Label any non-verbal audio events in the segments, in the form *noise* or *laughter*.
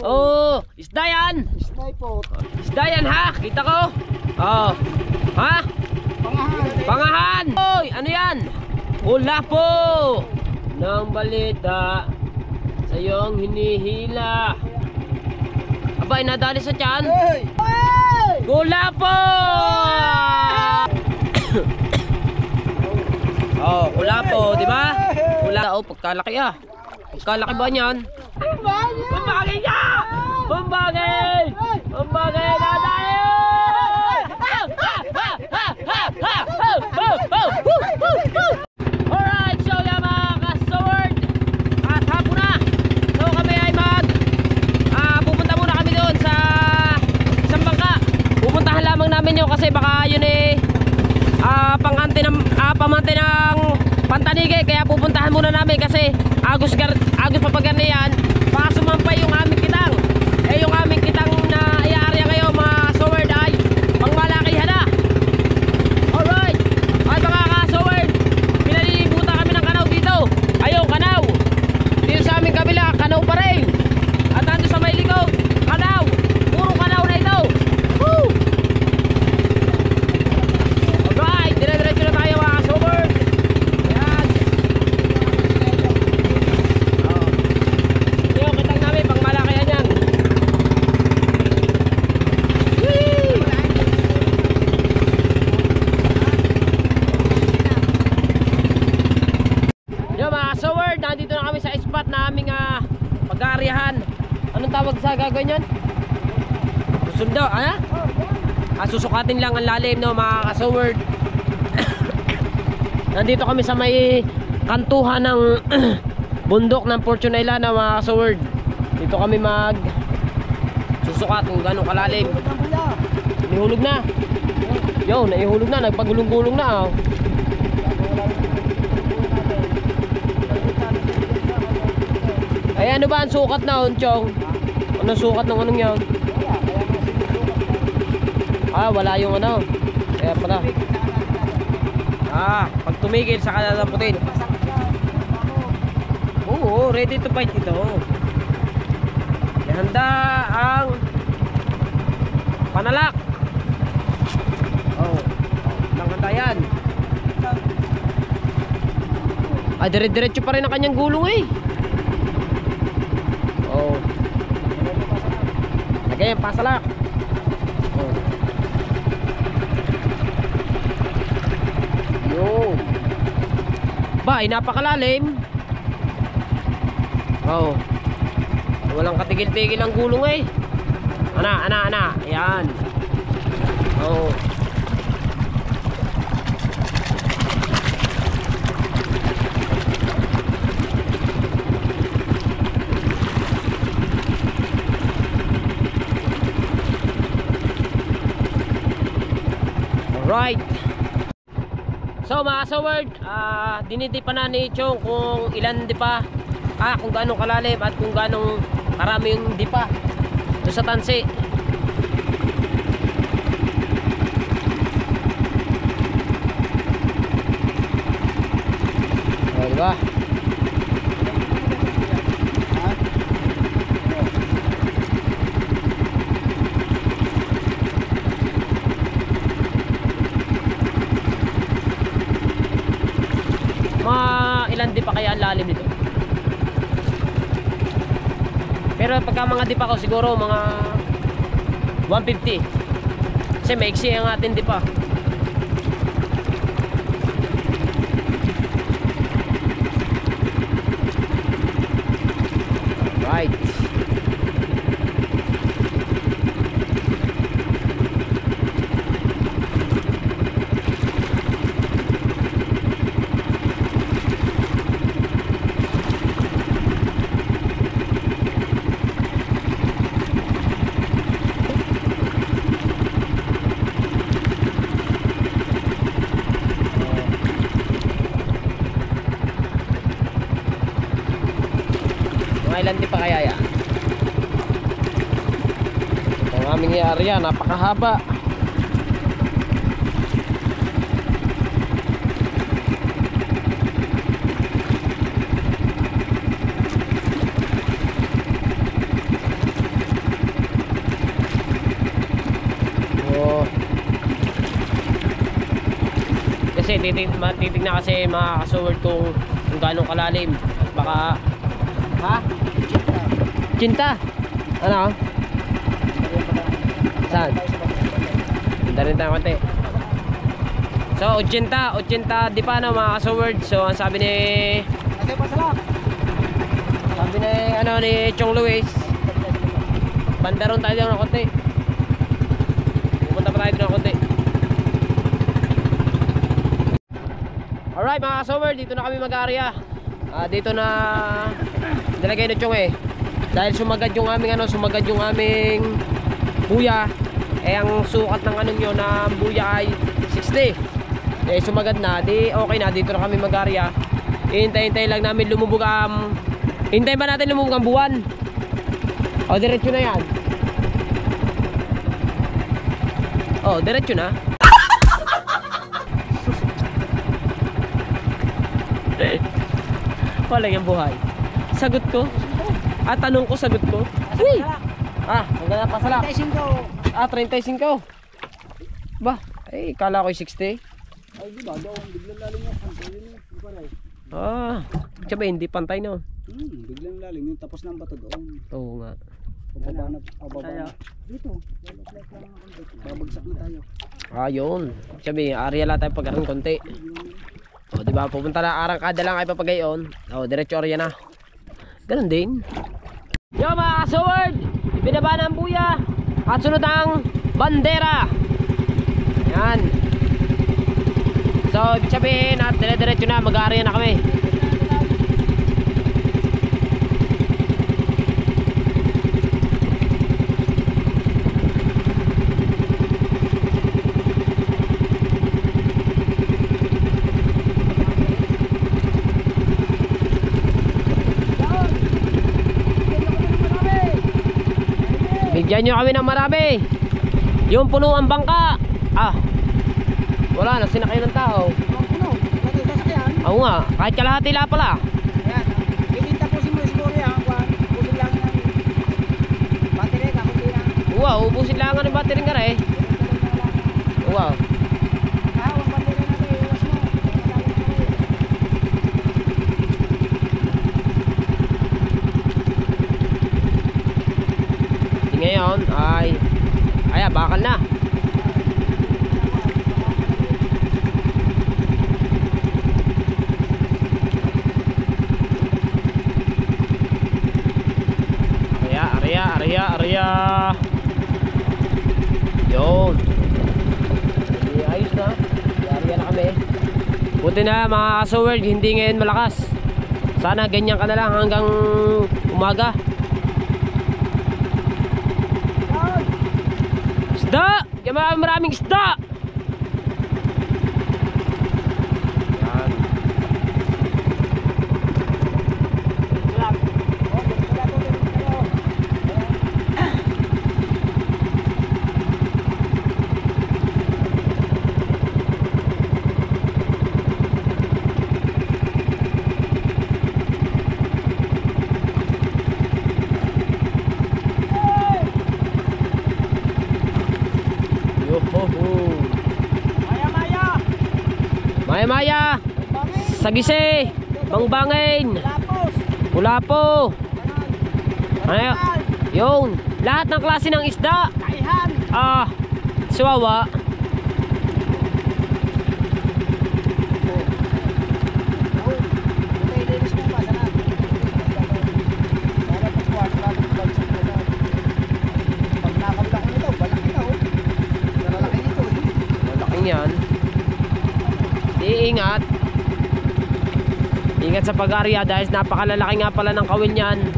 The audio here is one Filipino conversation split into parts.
Oh, isda yan. Sniper. Isda yan ha, kita ko. Oh. Ha? Pangahan. Pangahan! Oy, ano yan? Hula po! Ng balita sa iyong hinihila. Abay, nadali sa tiyan. Hey! Hula po! *coughs* oh, hula po, di ba? Hula. Oh, pagkalaki ah. Pagkalaki ba niyan? Pambagay niya! Pambagay! Pambagay na tayo! Alright, so yan mga ka-sword At hapon na So kami ay mag ah, Pupunta muna kami doon sa Isang bangka Pupuntahan lamang namin yun kasi baka yun eh ah, pangante ng ah, pamante ng pantanige kaya pupuntahan muna namin kasi Agus gar, Agus papagarni yan baka sumampay yung aming kitang eh yung aming kitang na iarya kayo mga sword ay pangmalakihan na alright ay mga ka-sword pinalilibutan kami ng kanaw dito ayaw kanaw dito sa aming kabila kanaw pa rin at nando sa may likod kanaw puro kanaw na ito Woo! Alright, dire-diretso na tayo mga sober. Ayan. Oh. Ito yung kitang namin, pang malakihan yan. Whee! Yo mga sober, nandito na kami sa spot na aming uh, pag-aaryahan. Anong tawag sa gagawin yan? Susundo, ano? Susukatin lang ang lalim no mga kasoward. *coughs* Nandito kami sa may kantuhan ng *coughs* bundok ng Fortune Island na mga kasoward. Dito kami mag susukat kung gano'ng kalalim. Nihulog na. Yo, naihulog na, nagpagulong-gulong na. Oh. Ay ano ba ang sukat na, Chong? Ano sukat ng anong yan? Ah, wala yung ano. Kaya pala. Ah, pag tumigil sa kalalamputin. Oo, ready to fight ito. Handa ang panalak. Oh, lang handa yan. Ah, dire-diretso pa rin ang kanyang gulong eh. Oh. Lagay ang pasalak. Oh. Yo. Ba, ay napakalalim. Oh. Walang katigil-tigil ang gulong eh. Ana, ana, ana. Ayan. Oh. Alright. So mga saward, ah dinidipa na ni Chong kung ilan dipa, ah kung gaano kalalim at kung gaano karami yung dipa doon sa tansi. O, diba? Mga ilan di pa kaya ang lalim nito? Pero pagka mga di pa ko siguro mga 150. Kasi maiksi ang atin di pa. Ayan, napakahaba. Oh. Kasi titig titignan kasi mga kasuward kung kung gaano kalalim. At baka ha? Cinta. Ano? Saan? Punta rin tayo konti. So, 80, 80 di pa na mga kasoward. So, ang sabi ni, sabi ni, ano, ni Chong Luis, bandaron tayo ng konti. Pupunta pa tayo ng konti. Alright mga kasoward, dito na kami mag-area. Ah, dito na nilagay na Chong eh. Dahil sumagad yung aming ano, sumagad yung aming buya. Eh ang sukat ng ano nyo na buya ay 60. Eh sumagad na, di okay na dito na kami mag-area. Hintay-hintay lang namin lumubog ang Hintayin ba natin lumubog ang buwan? O diretso na yan. Oh, diretso na. *laughs* Wala yung buhay. Sagot ko. Ah, tanong ko, sagot ko. Uy! Ah, hanggang na pasala. Testing ko. Ah, 35. Ba, eh, kala ko yung 60. Ay, di ba? Doon, biglang lalim yun. Ang yun yun. Di ba rin? Ah, sabi hindi pantay no. Hmm, biglang lalim yun. Tapos ng bato doon. Oo nga. Pababa na. Pababa na. Dito. Lalaglag lang dito. Babagsak na tayo. Ayun. Sabi, area lang tayo pagkaroon konti. O, di ba? Pupunta na arangkada lang ay papagayon. O, diretso area na. Ganun din. Yo mga kasaward! Ibinaba na ang buya. At sunod ang bandera. Yan. So, ibig sabihin at dire-diretso na. Mag-area na kami. Bigyan nyo kami ng marami. Yung puno ang bangka. Ah. Wala na, sinakay ng tao. Ang puno. Lagay ka sakyan. Oo nga, kahit kalahati la pala. Ayan. Itinta po si mo siguro yan. Kuhan. Pusin lang yan. Battery. Na. Wow, ubusin lang ang battery nga eh. Wow. Ah, wag battery na tayo. Iwas mo. Madami na tayo. Di ngayon ay ay ah, bakal na. Area, area, area, area. Yun. Hindi, ayos na. Area na kami. Buti na mga kasowerd, hindi ngayon malakas. Sana ganyan ka na lang hanggang umaga. Isda! Maraming isda! Sagise! Bangbangin! Kanan. Ano yun? Yung! Lahat ng klase ng isda! Kaihan. Ah! Suwawa! Malaking yan. Iingat. Ingat sa pag-area dahil napakalalaki nga pala ng kawil niyan.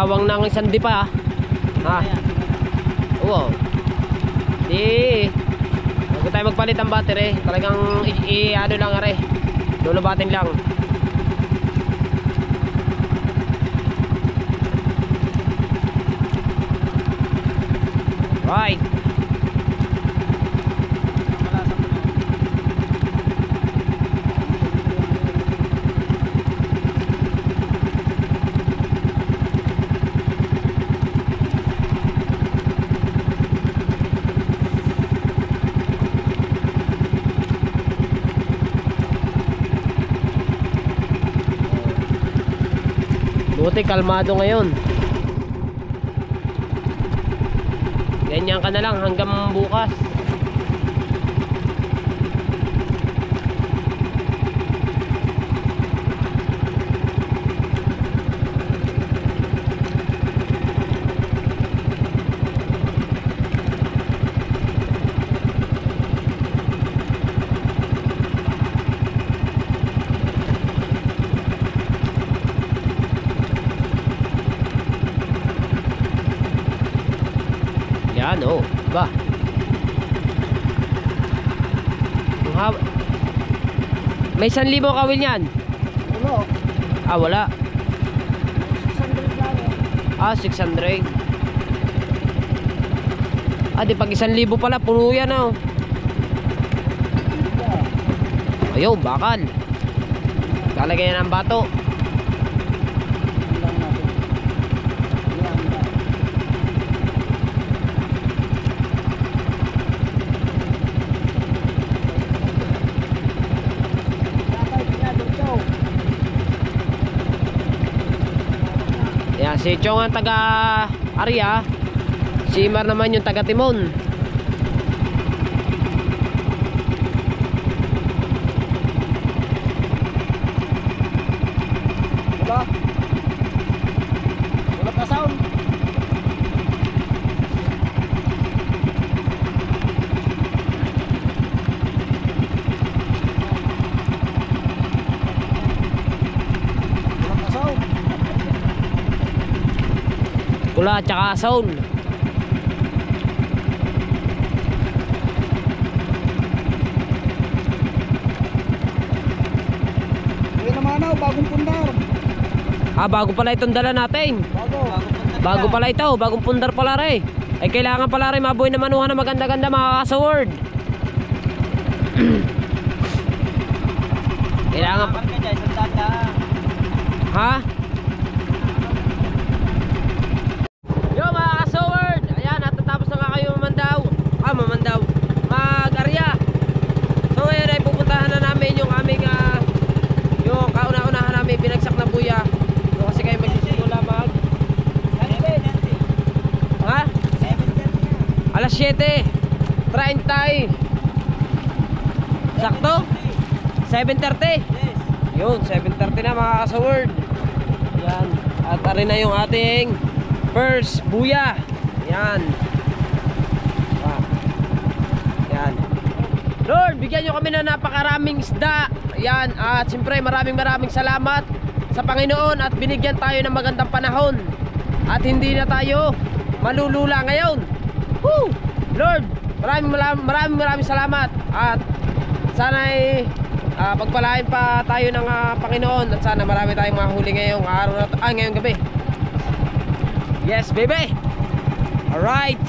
Kawawang nang isang di pa. Ha? Oo. Di. Huwag tayo magpalit ng battery. Talagang i, i- ano lang are. Lulubatin lang. Right. Buti kalmado ngayon. Ganyan ka na lang hanggang bukas. Yan oh. Ba. Ang haba. May 1,000 kawil yan. Ulo. Ah, wala. Sandali lang eh. Ah, 600. Ah, di pag 1,000 pala, puno yan oh. Ayun, bakal. Lalagyan yan ng bato. Lang natin. Yan, yan. Tatay, pinadugtong. Yan, si Chong ang taga Arya. Si Mar naman yung taga Timon. At saka naman ako, bagong pundar. Ah, bago pala itong dala natin. Bago. Bago pala ito, bagong pundar pala rin. Ay kailangan pala rin mabuhay na manuhan na maganda-ganda mga kasaward. *clears throat* kailangan pa. Ha? Yo mga kasaward! Ayan, natatapos na nga kayo mamandaw. Ah, mamandaw. Mag-arya. So ngayon ay pupuntahan na namin yung aming ah, yung kauna-unahan namin binagsak na buya. So, kasi kayo magsisimula mag... Ha? Alas 7. 30. Sakto? 7.30. Yun, 7.30 na mga kasaward. Yan. At ari na yung ating first buya. Yan. Ah. Yan. Lord, bigyan nyo kami na napakaraming isda. Yan. At siyempre maraming maraming salamat sa Panginoon at binigyan tayo ng magandang panahon. At hindi na tayo malulula ngayon. Woo! Lord, maraming maraming maraming, salamat. At sana ay ah, pagpalain pa tayo ng ah, Panginoon at sana marami tayong mahuli ngayong araw na to, ah, ngayong gabi. Yes, baby. Alright.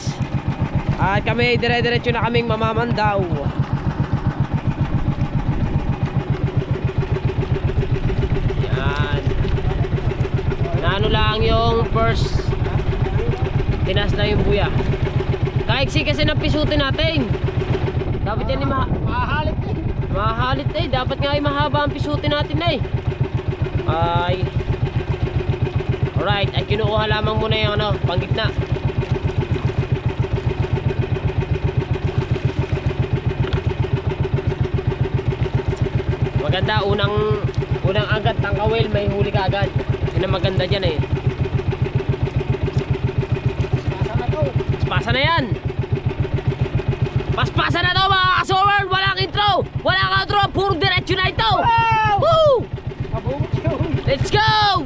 At kami dire-diretso na kaming mamamandaw. Yan. Naano lang yung first tinas na yung buya. Kasi ng pisutin natin. Dapat yan yung ma- Mahalit eh. Mahalit eh. Dapat nga ay mahaba ang pisutin natin na eh. Ay. Alright. Ay kinukuha lamang muna yung ano, panggitna. Maganda. Unang unang agad ng kawil may huli ka agad. Yan ang maganda dyan eh. Nasa na to. Pasa na yan. Paspasa na to mga kasoward. Walang intro. Walang outro. Puro diretso na ito. Wow! Woo! Let's go!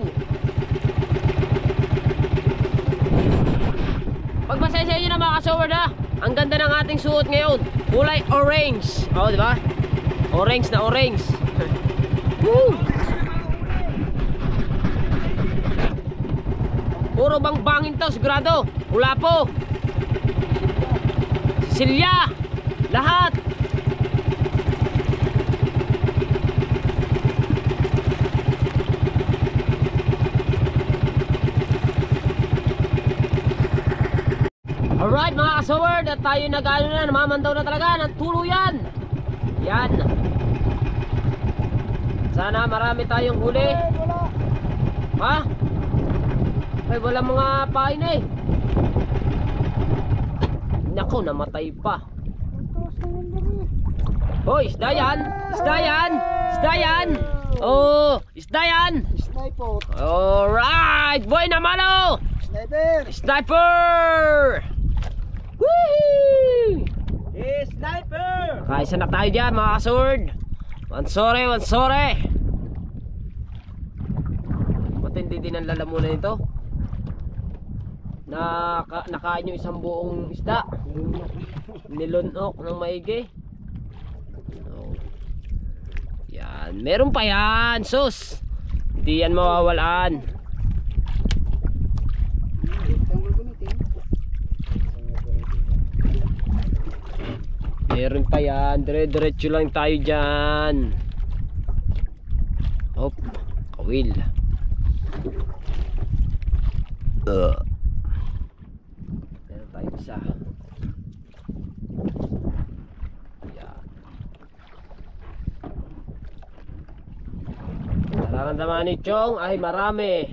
Pagpasensya nyo na mga kasoward ha. Ang ganda ng ating suot ngayon. Kulay orange. Oh, di ba? Orange na orange. Woo! Puro bang bangin to, sigurado. Wala po. Silya. Lahat. Alright mga kasaward at tayo nag-ano na, namamandaw na talaga ng tuluyan. Yan. Sana marami tayong huli. Ha? Ay wala mga pain eh. Nako, namatay pa. Tutos na yun dali. Hoy, isda yan! Isda yan! Isda yan! Oh, isda yan! Sniper. Alright! Boy na malo! Sniper. Sniper! Woohoo! Eh, sniper. Kaisa na tayo dyan mga kasword. Wansore, wansore. Matindi din ang lalamunan nito. Naka, nakain yung isang buong isda. Nilunok ng maigi. Yan. Meron pa yan. Sus. Hindi yan gunitin. Meron pa yan. Dire-diretso lang tayo dyan. Hop. Kawil. Uh. Meron tayo isa. Yan. Nararamdaman ni Chong ay marami.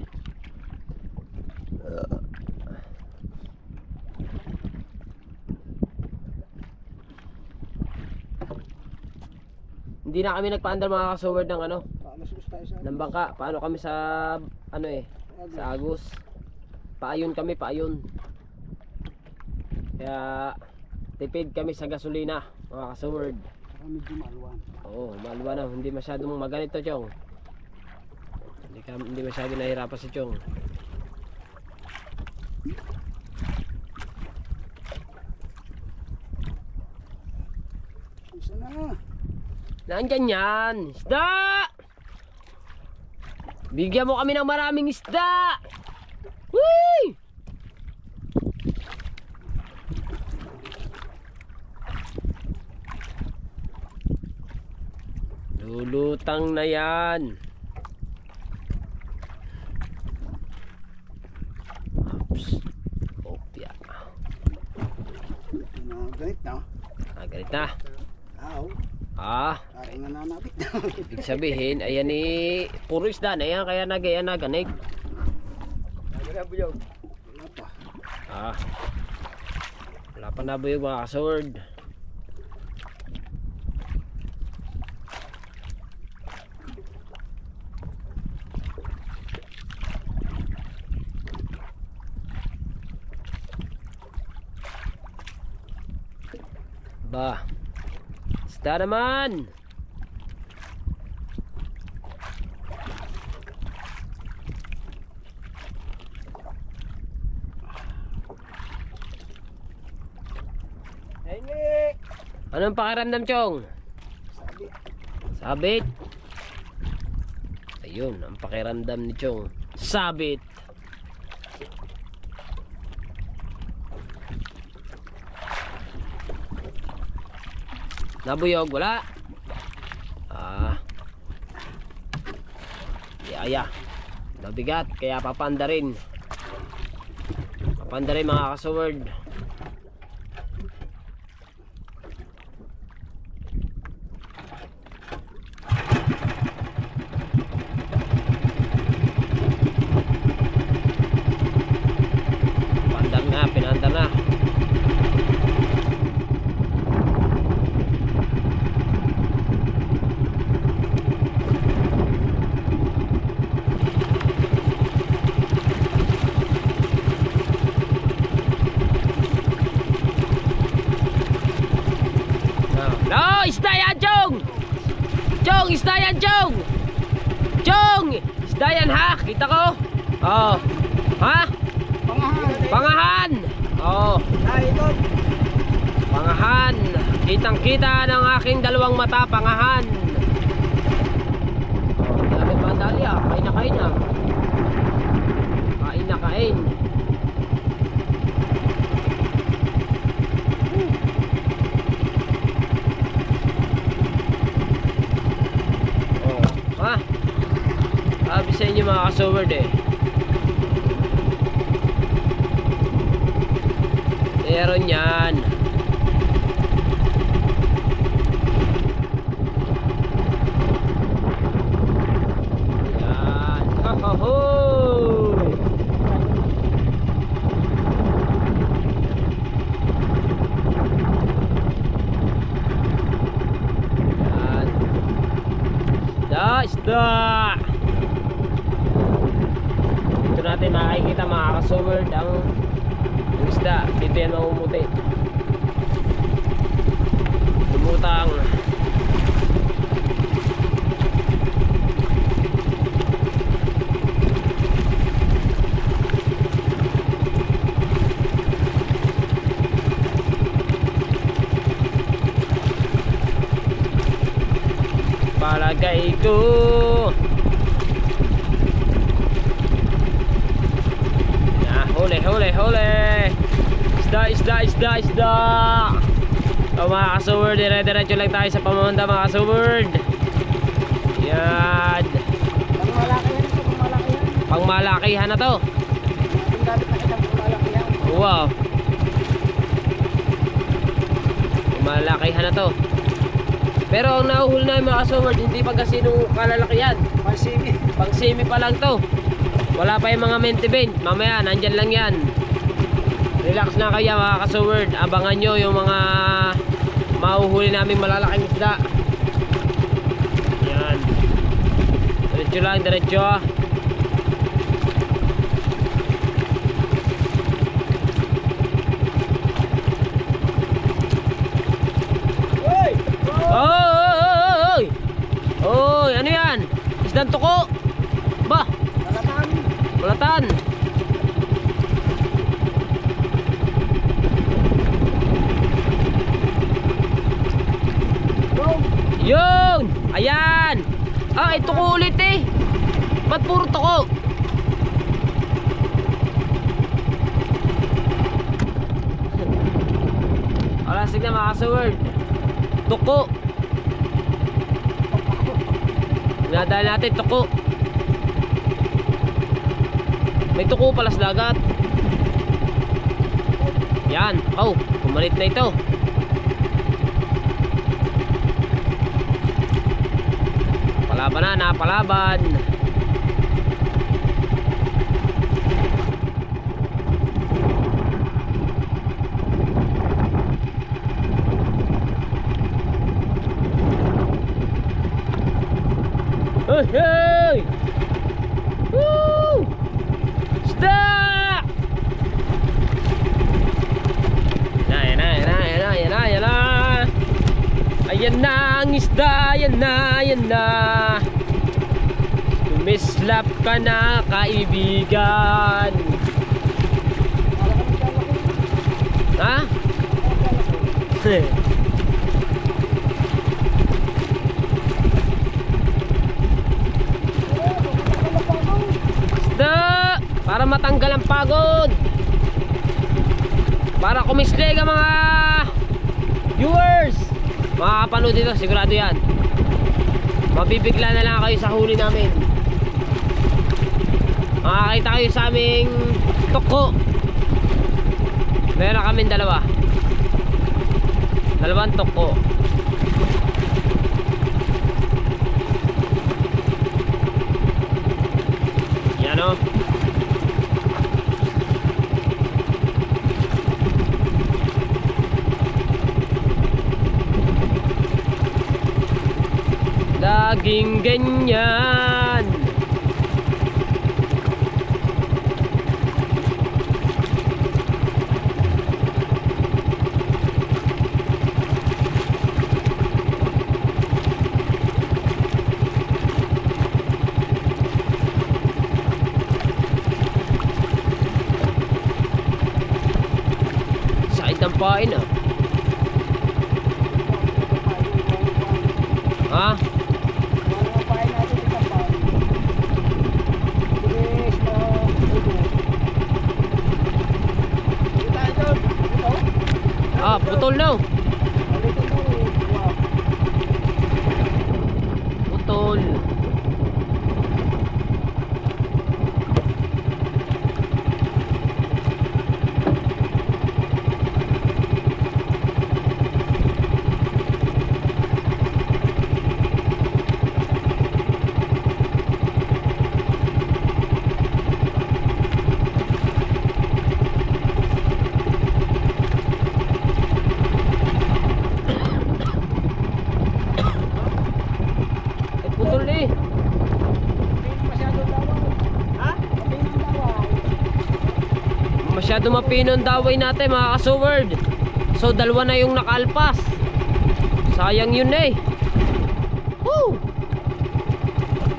Hindi na kami nagpaandar mga kasoward ng ano, ng bangka. Paano kami sa ano eh, sa Agus. Paayon kami, paayon. Kaya tipid kami sa gasolina, mga kasoward. Saka medyo maluwan. Oo, maluwa na, hindi masyadong maganito, Chong. Hindi, ka, hindi masyadong nahirapan si Chong. Isa na. Nandyan yan, isda! Bigyan mo kami ng maraming isda! Whee! Lulutang na yan. Oops. Opya. Ano, ganit na. Ah, ganit na. Aw. Ah, Kaya nga nanabit na. ibig sabihin, ayan ni puro isda na yan, kaya nagaya na ganig. Wala pa. Ah. Wala pa na ba yung mga kasword? Ba. Isda naman. Henry! Anong pakiramdam, Chong? Sabi. Sabit. Ayun, ang pakiramdam ni Chong. Sabit. Nabuyog, wala. Ah. Yaya. Nabigat, kaya papanda rin. Papanda rin mga kasword. Pandar na, pinandar na. No, isda yan, Chong! Chong, isda yan, Chong! Chong! Isda yan, ha? Kita ko? Oh. Ha? Pangahan. Pangahan! Oh. Ah, ito. Kitang kita ng aking dalawang mata pangahan. Oh, dami pa dali ah. Kain na kain ah. Kain na kain. Oh, ha? Inyo mga kasoward eh. Meron. Yan. Ho-ho-ho! Yan. Isda, isda! Dito natin makikita mga kasoward ang ang isda. Dito yan mamumuti. Lumutang. Palagay ko Ah, huli, huli, huli. Isda, isda, isda, isda. So mga dire-diretso lang tayo sa pamamanda mga kasaward. Yan. Pang malaki yan ito, pang malaki yan. Pangmalakihan na to. Yung pang. Wow. Pangmalakihan na to. Pero ang nahuhuli na mga kasaward, hindi pa kasi nung kalalakihan. Pansini. Pang semi pa lang to. Wala pa yung mga mentibent. Mamaya, nandyan lang yan. Relax na kaya mga kasaward. Abangan nyo yung mga mahuhuli namin malalaking isda. Yan. Diretso lang, diretso. Uy! Oy! Oy! Oy! Ano yan? Isdang tuko! Ba! Kalatan. Kulatan! Go! Yun! Ayan! Ah, ito ko ulit eh. Ba't puro toko? *laughs* Wala, sige mga kasaward. Tuko. Nadali natin, tuko. May tuko pala sa dagat. Yan. Oh, pumalit na ito. Palaban na, napalaban. Hey, hey! Woo! Stop! Yan na, yan na, yan na, yan na, yan na. Ayan na ang isda, ayan na, ayan na. Tumislap ka na, kaibigan. Ha? Isda! Para matanggal ang pagod. Ang mga viewers. Makakapanood dito, sigurado yan. Mabibigla na lang kayo sa huli namin. Makakita kayo sa aming toko. Meron kami dalawa. Dalawang toko. Yan o. Laging ganyan. Sakit ng pain ah. Ha? Mga kapain natin sa kapal. Bilis na ubo. Dito tayo doon. Ito. Ah, putol na. Balikan mo eh. Wow. Putol. Eh, putol eh. Hindi masyadong lawak. Ha? Hindi nang lawak. Masyado mapino ang daway natin mga kasoward. So dalawa na yung nakalpas. Sayang yun eh. Woo!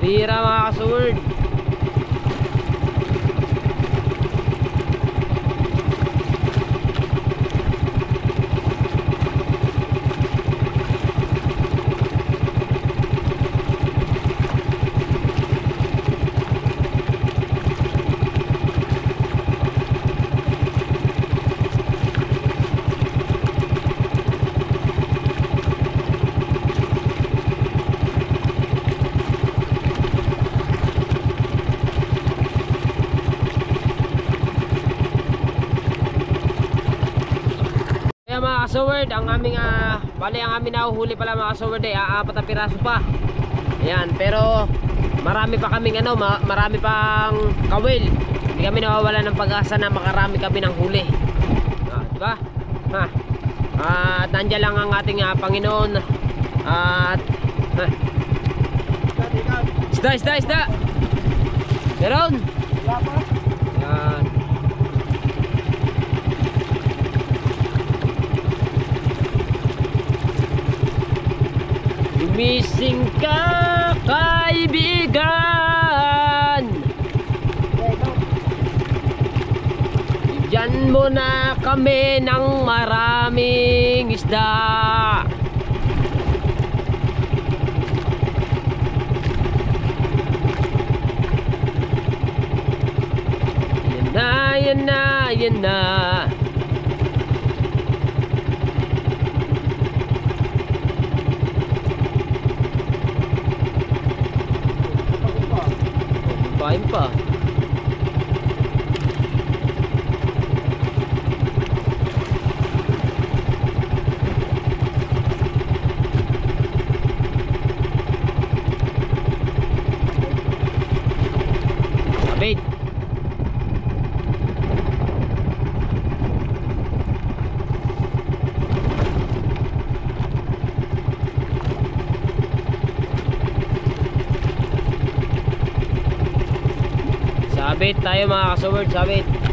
Bira mga kasoward. Kaya mga kasoward, ang aming ah, bali ang aming nahuhuli pala mga eh, aapat na piraso pa. Ayan, pero marami pa kaming ano, ma- marami pang kawil. Hindi kami nawawala ng pag-asa na makarami kami ng huli. Ah, di ba? Ha. Ah, at nandiyan lang ang ating ah, Panginoon. At ha. Isda, isda, isda. Meron. Wala. Yan. Gumising ka, kaibigan. Ito. Bigyan mo na kami ng maraming isda. Yan na, yan na, yan na. Pagod pa. Bain pa. Kapit. Sabit tayo mga kasaward, sabit.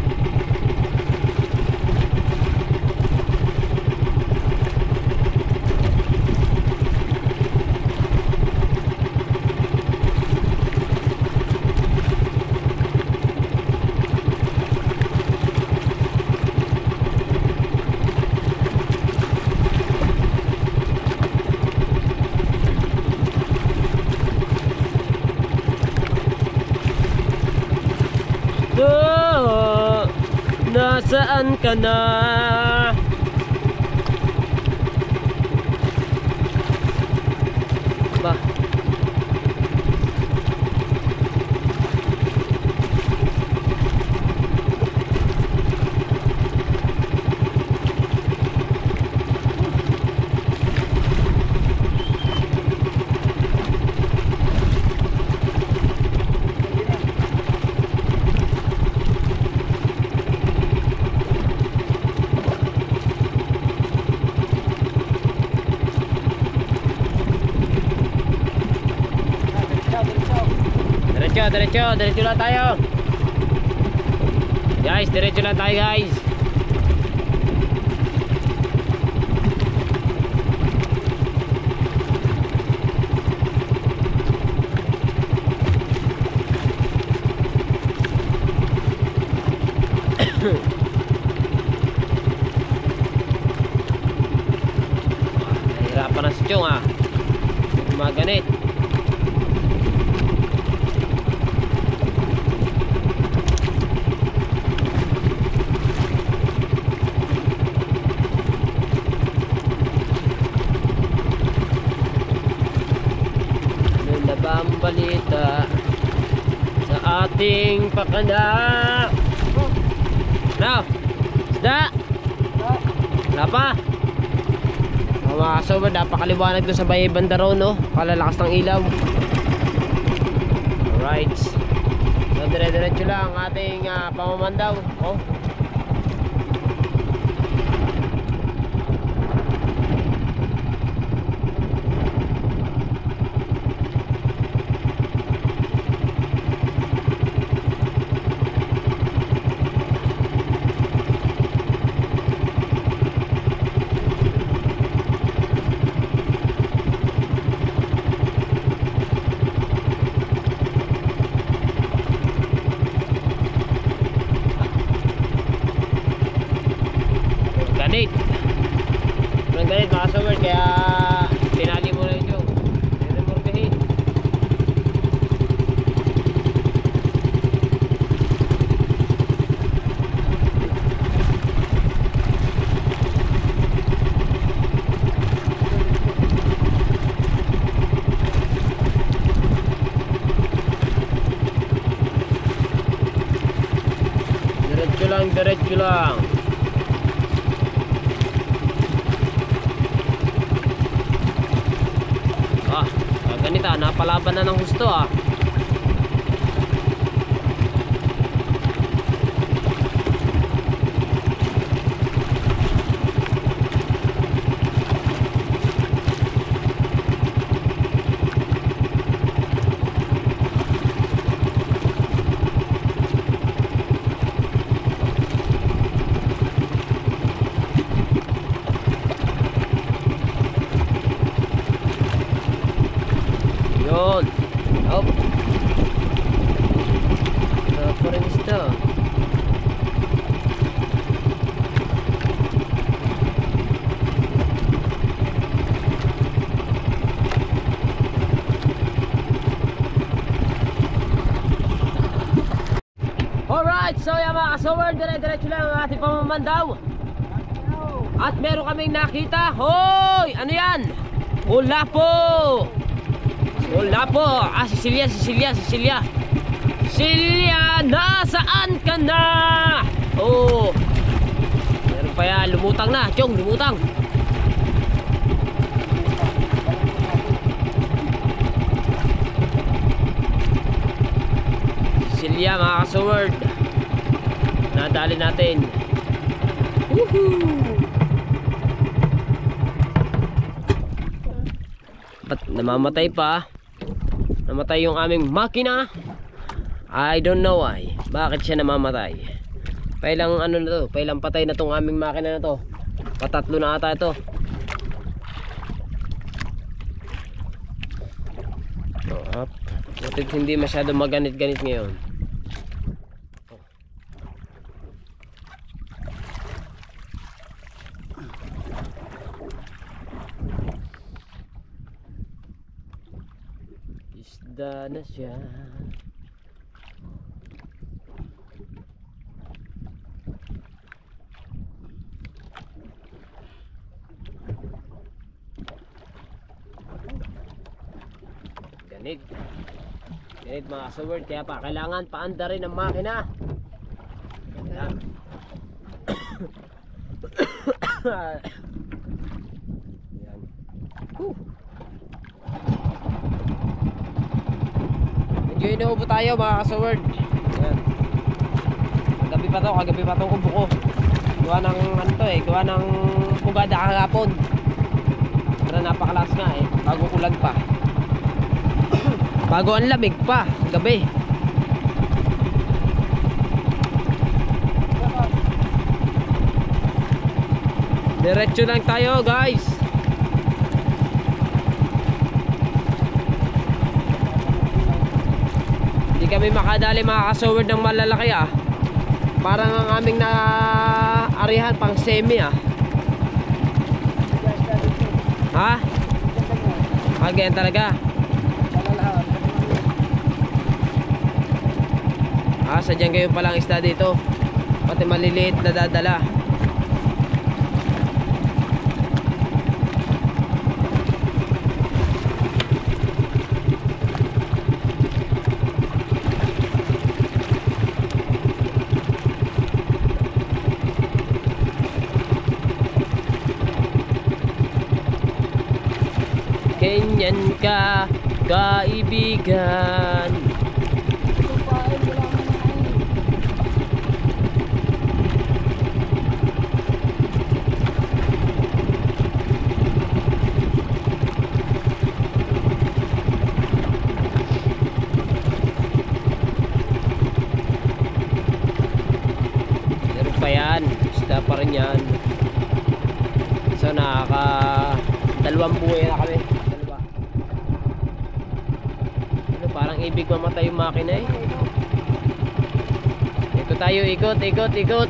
Oh, nasaan ka na? Ba? Diretso, diretso, lang tayo. Guys, diretso lang tayo guys. Nahirapan na si Chong ah. mga ganit. Ano na ba ang balita sa ating pakana? Now, isda! Wala pa? Mga mga kasober, napakaliwanag doon sa bahay banda raw, no? Kalalakas ng ilaw. Alright. So, dire-diretso lang ang ating uh, pamamandaw. Oh. Ganit. Walang ganit mga kasober, kaya tinali mo na yung joke. Hindi na murgahin. Diretso lang, diretso lang. Ah, ah, ganito ah, napalaban na ng gusto ah. Yun. Hop. Sarap pa rin isda. Alright, so yan mga kasower, dire-diretso lang ating pamamandaw. At meron kaming nakita. Hoy! Ano yan? Hula po! Wala po. Ah, Cecilia, Cecilia, Cecilia. Cecilia, nasaan ka na? Oh. Meron pa yan. Lumutang na. Chong, lumutang. Cecilia, mga kasword. Nadali natin. Ba't namamatay pa? Namatay yung aming makina. I don't know why. Bakit siya namamatay? Pailang ano na to? Pailang patay na tong aming makina na to. Patatlo na ata ito. Up. Butit hindi masyado maganit-ganit ngayon. Isda na siya. Ganit. Ganit mga kasuword. Kaya pa, kailangan paanda rin ang makina. Yan. *coughs* Yan. Whew. Medyo inuubo tayo mga kasaward. Yan. Kagabi pa to, kagabi pa to ko buko. Gawa ng ano to eh, gawa ng pugada kahapon. Pero napakalakas nga eh, bago ulan pa. *coughs* bago ang lamig pa, gabi. Diretso lang tayo guys. Hindi kami makadali mga ng malalaki ah. Parang ang aming na arihan pang semi ah. Ha? Ah, ganyan talaga. Ah, sadyang kayo palang isda dito. Pati maliliit na dadala. Ganyan ka, kaibigan. Ito pa ay wala mo na ay. Meron pa yan. Isda pa rin yan. So nakaka dalawang buhay na kami. Dalawa. Ano, parang ibig mamatay yung makina eh. Ikot tayo, ikot, ikot, ikot.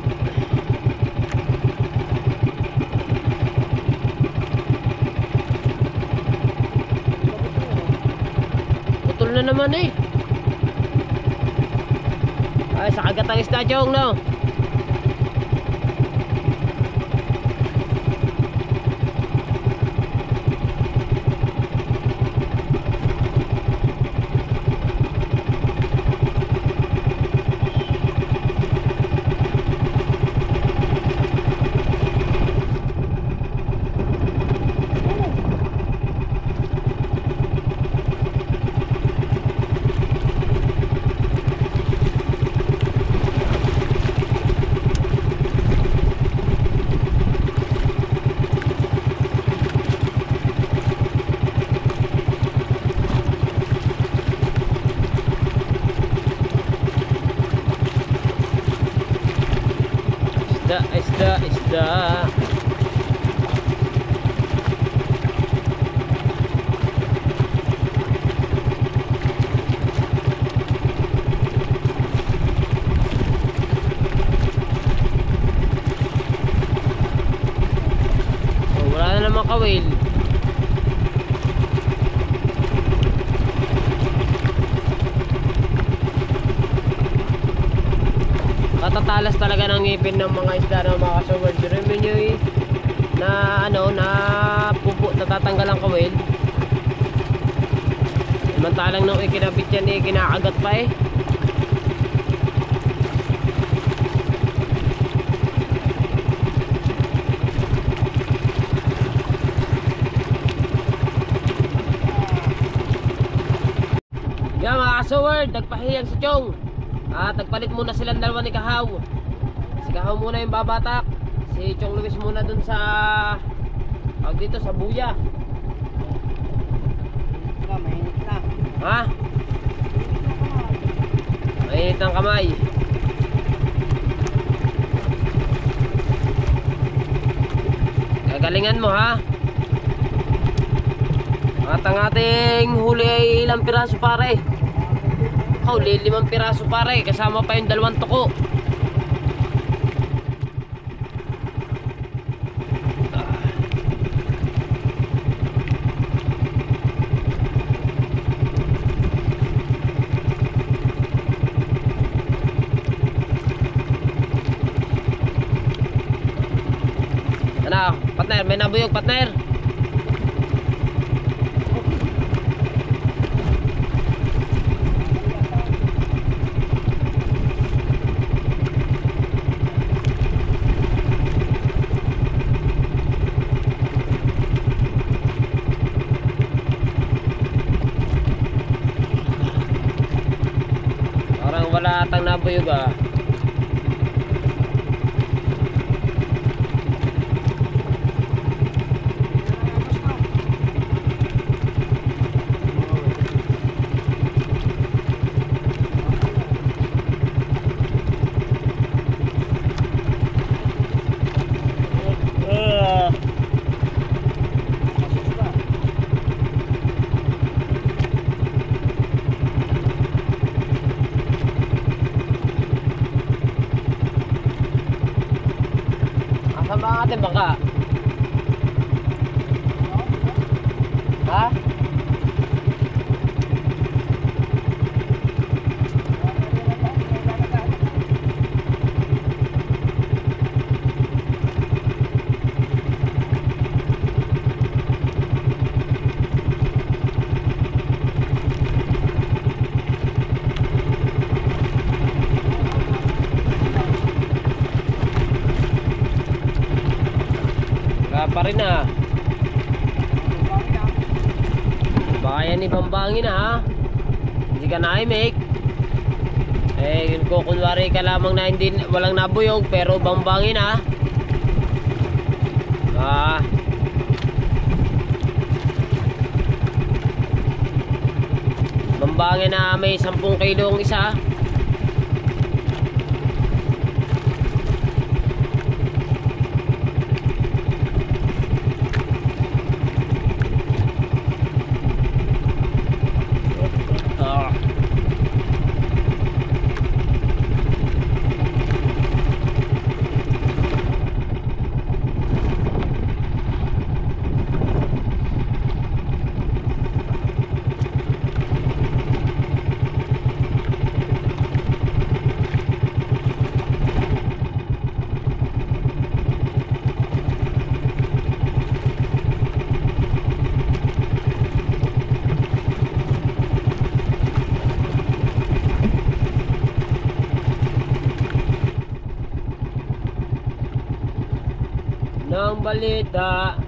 Putol na naman eh. Ay, sa kagat ang isda, Chong, no? Isda, isda, isda. Oh, wala na naman kawil. katatalas talaga ng mga isda ng mga kasawal. Pero nyo na ano, na pupo, natatanggal ang kawil. Samantalang nung ikinabit yan eh, kinakagat pa eh. Yan mga kasaward, nagpahiyang si Chong. At nagpalit muna silang dalawa ni Kahaw. Kahaw muna yung babatak. Si Chong Luis muna dun sa Pag dito sa buya. Mainit na. Ha? Mainit ng kamay. Gagalingan mo ha. At ang ating huli ay ilang piraso pare. Huli limang piraso pare. Kasama pa yung dalawang tuko. Ano, partner, may nabuyog partner. Parang wala atang nabuyog ah. Asan ba ang ating bangka? Ha? pa rin ah. Baka yan ibambangin na ha. Hindi ka na-make. Eh, yun ko kunwari ka lamang na hindi, walang nabuyog pero bambangin ha. Ah. Bambangin na may 10 kilong isa. Ah. ng balita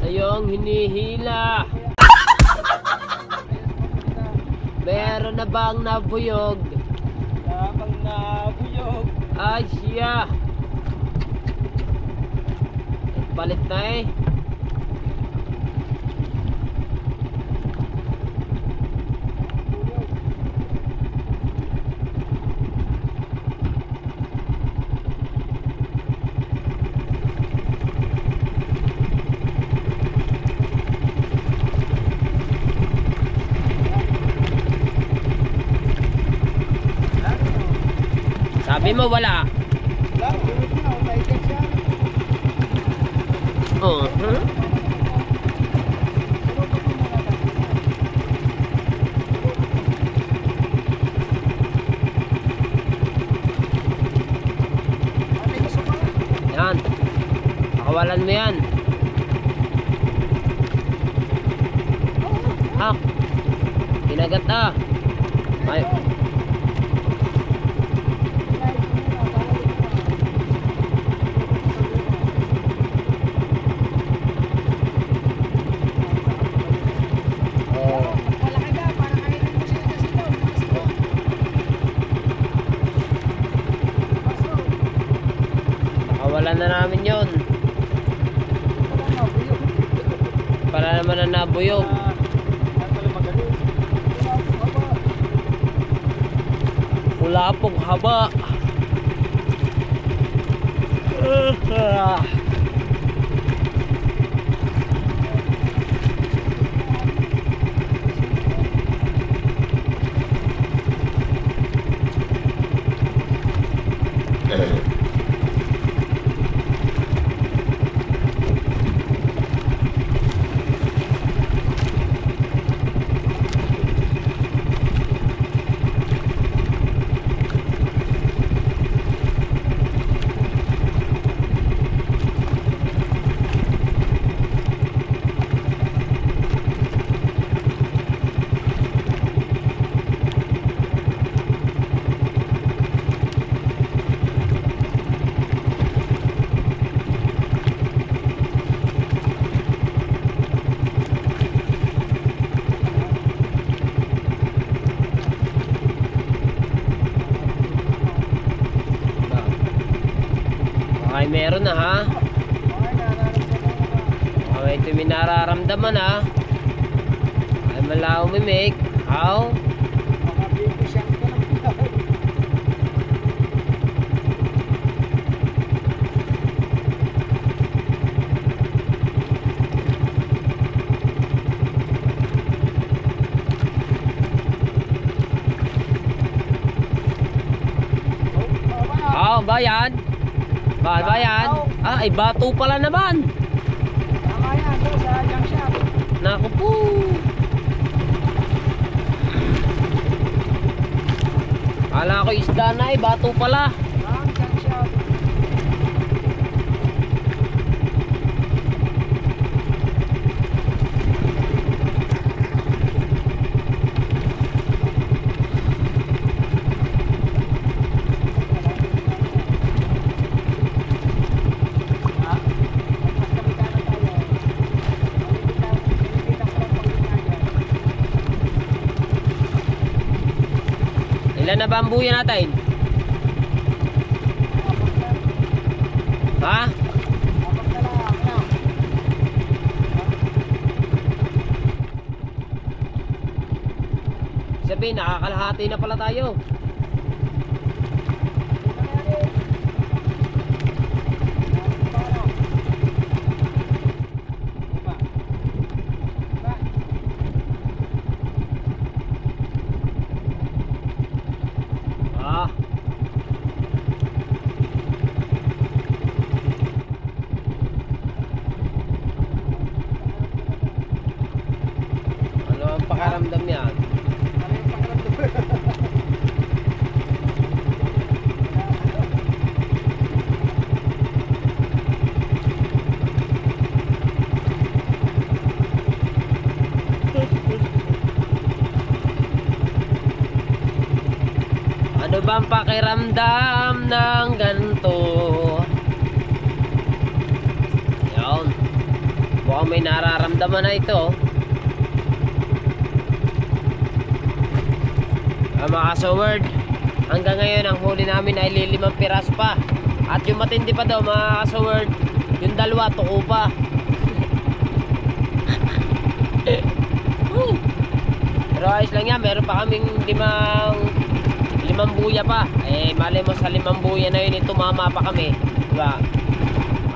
sa iyong hinihila. Meron na bang nabuyog? Labang nabuyog. Ay siya. Palit na eh. Sabi mo wala. Lang, bulot na. Utaitin siya. Uh -huh. Ate, gusto mo lang. Yan. Pakawalan mo yan. Ha? Kinagat na. Ay, oh, Malaki ka, para kainin mo siya kasi daw. Gusto. Gusto. pakawalan na namin yon Wala na, buyog. Para naman na nabuyog. Ah, ah, pala magaling. Wala, baba. Wala pong haba. Ah. Baka meron na ha. Ko na. Baka may nararamdaman ha. Ay malaw mimik. How? Baka baby shark ay bato pala naman. Tama yan, doon sa junk shop. Naku po. Kala ko isda na eh, bato pala. Ang junk shop. Ha? Mas kapitan na Ilan na ba ang buya natin? Ha? Sabihin, nakakalahati na pala tayo. Ah. Ano ang pakaramdam yan? Ano ba ang pakiramdam ng ganito? Yan. Mukhang may nararamdaman na ito. Ah, mga kasaward, hanggang ngayon ang huli namin ay lilimang piraso pa. At yung matindi pa daw mga kasaward, yung dalawa tuko pa. *laughs* Pero ayos lang yan, meron pa kaming limang limang buya pa. Eh, mali mo sa limang buya na yun, eh, tumama pa kami. Diba?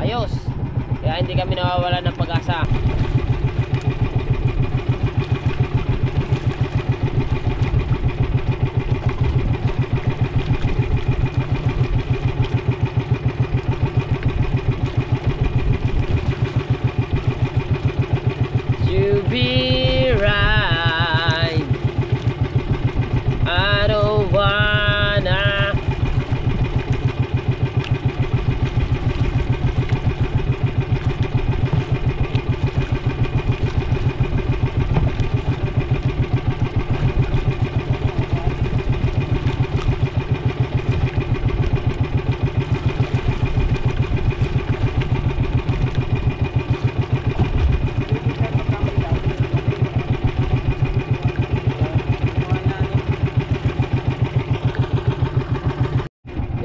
Ayos. Kaya hindi kami nawawala ng pag-asa. To be right. I don't wanna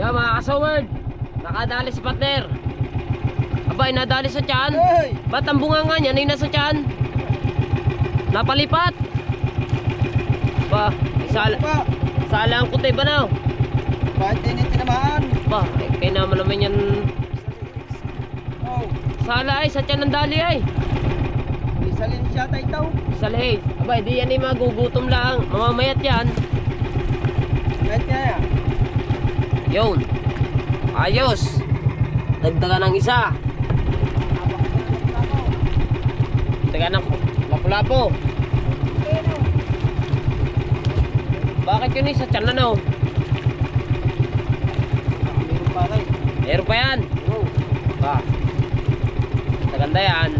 Yo mga kasaward, nakadali si partner. Abay, nadali sa tiyan. Hey! Ba't ang bunga nga niya, nasa tiyan? Napalipat. Ba, sala, sala ang kutay ba na? Bakit din tinamaan? Ba, eh, kaya naman naman yan. Oh, Sala ay, sa tiyan ng dali ay. isalin siya tayo itaw. Salay. Abay, di yan ay magugutom lang. Mamamayat yan. Kahit nga yan. Yun. Ayos. Dagdagan ng isa. Dagdagan ng lapu-lapu. Bakit yun eh, sa tiyan na no? Meron pa rin. Meron pa yan. Maganda yan.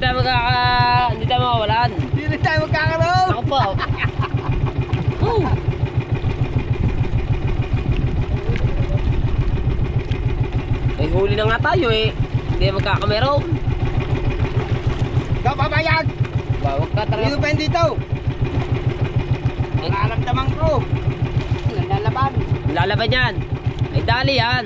tayo magkaka... Hindi tayo makawalan. Hindi rin tayo magkakaroon. Ako po. *laughs* oh. Huli na nga tayo eh. Hindi magkakameron. Kapapayag! Bawag ka talaga. Dito pa eh. dito. Ang aramdaman ko. Lalaban. Lalaban yan. Ay dali yan.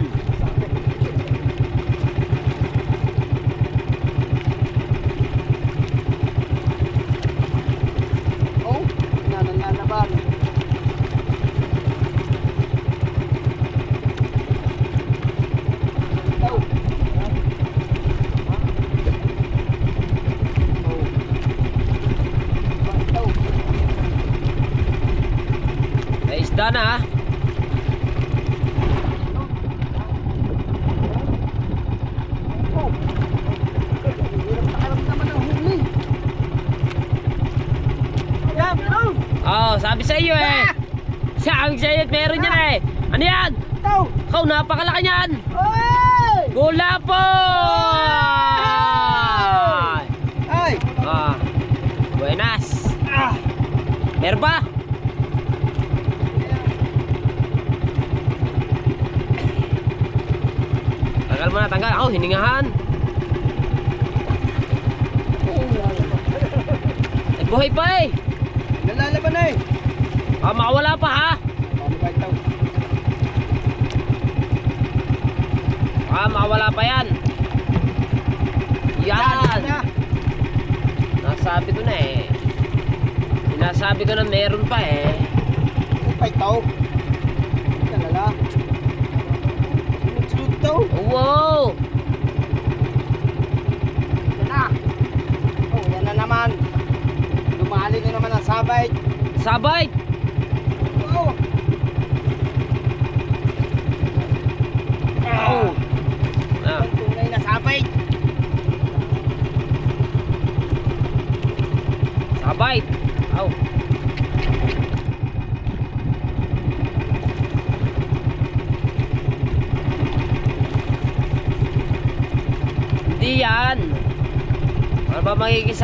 buti ka na meron pa eh.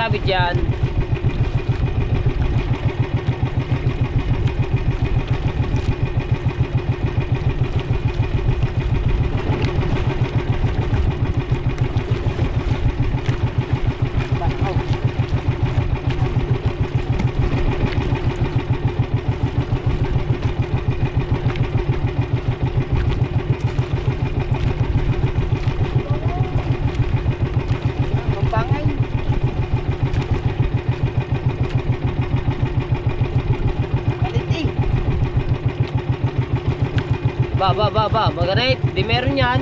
sasabit dyan ba, ba, ba. Magana di meron yan.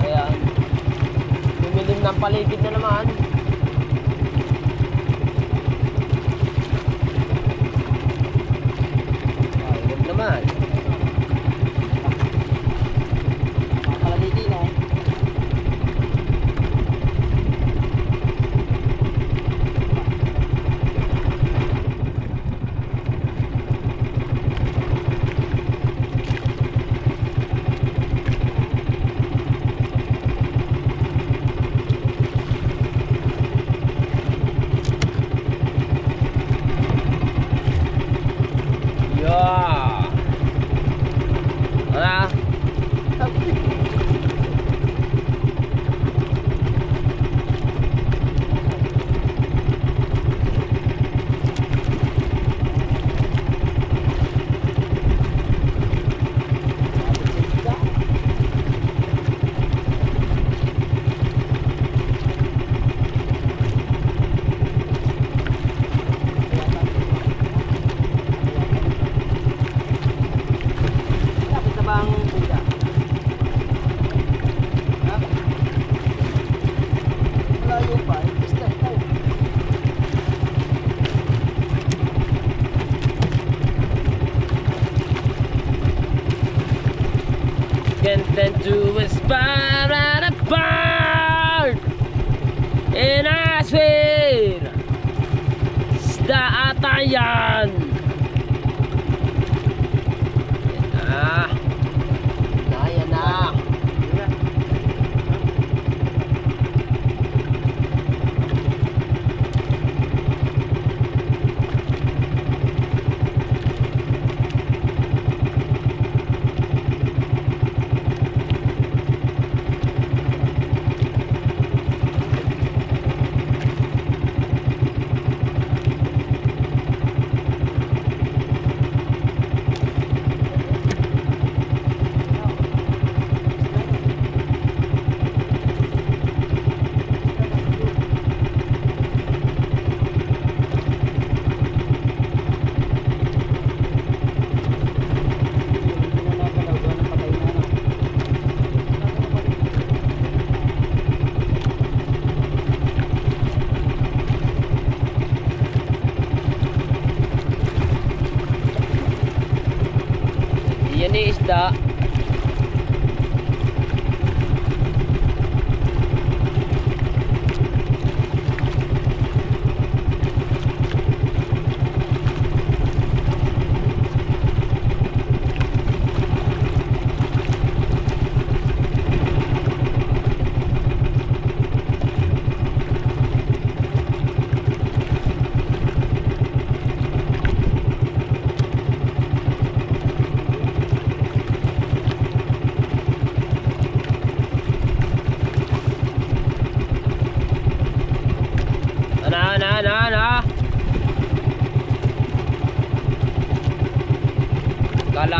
Ayan. Lumilim ng paligid na naman.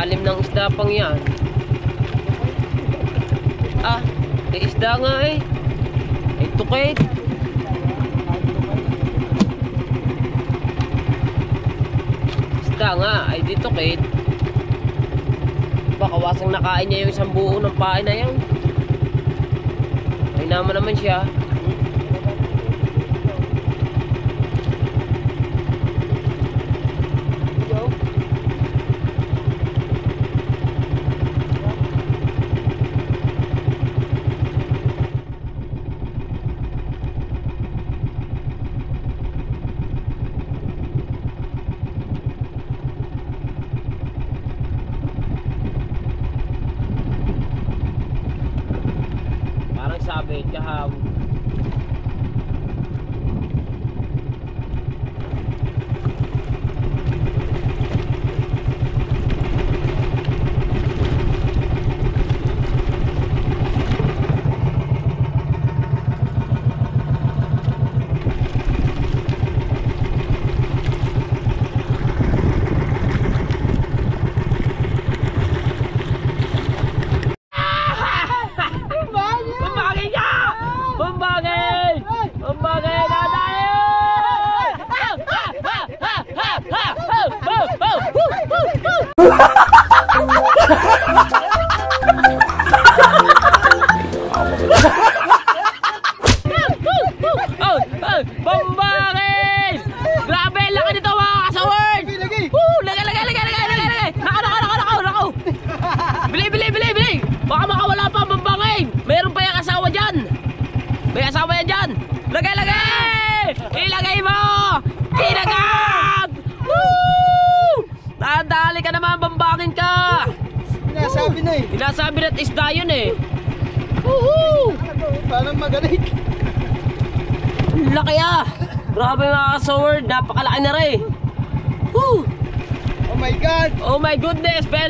Kalalim ng isda pang yan. Ah, may isda nga eh. Ay, tukit. Isda nga, ay di tukit. Baka wasang nakain niya yung isang buo ng pain na yan. Ay naman naman siya.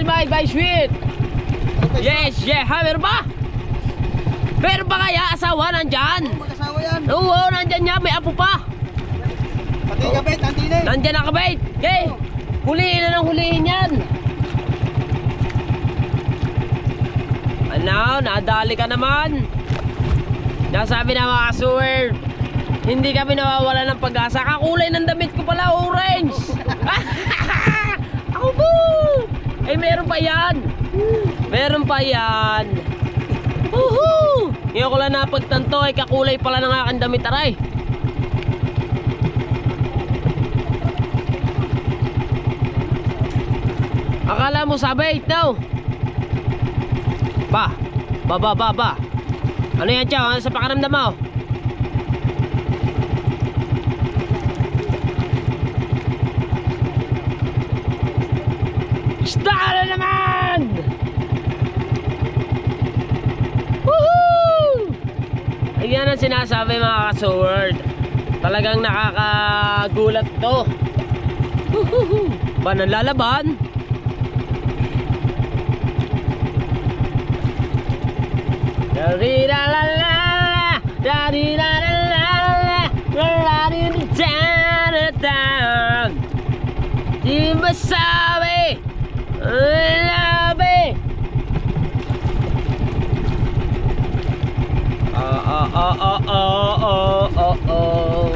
My by sweet! Yes, yeah, ha, meron ba? Meron ba kaya asawa nandyan? Mag-asawa yan. Oo, nandyan niya, may apo pa. Pati kabit, hindi na eh. Nandyan ang kabait. Okay, huliin na ng huliin yan. Ano, nadali ka naman. Nasabi na mga sewer, hindi kami nawawala ng pag-asa. Kakulay ng damit ko pala, orange. *laughs* Ako po! Ay, meron pa yan. Meron pa yan. Woohoo! Ngayon ko lang napagtanto ay kakulay pala ng aking damit aray. Akala mo sabay, no? Ba, ba, ba, ba, ba. Ano yan, Chow? Ano sa pakaramdam mo? Isda na naman! Woohoo! Ayan ang sinasabi mga kasword. Talagang nakakagulat to. Woohoo! Ba lalaban? Da-di-da-la-la-la, da-di-da-la-la-la, da-di-da-da-da. Di masabi, labi. Oh, oh, oh, oh, oh, oh, oh, oh.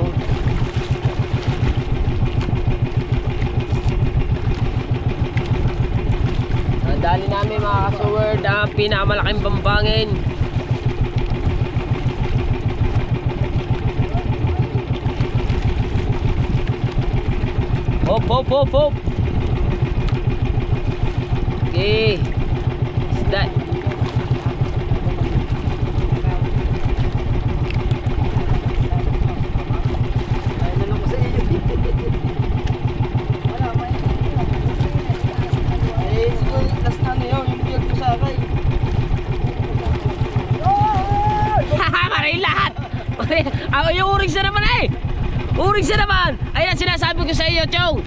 Nadali namin mga kasword ang pinakamalaking bambangin. Hop, hop, hop, hop. Okay. Isda. Ako ah, yung urig sa naman eh Urig sa naman Ayan ang sinasabi ko sa iyo Chow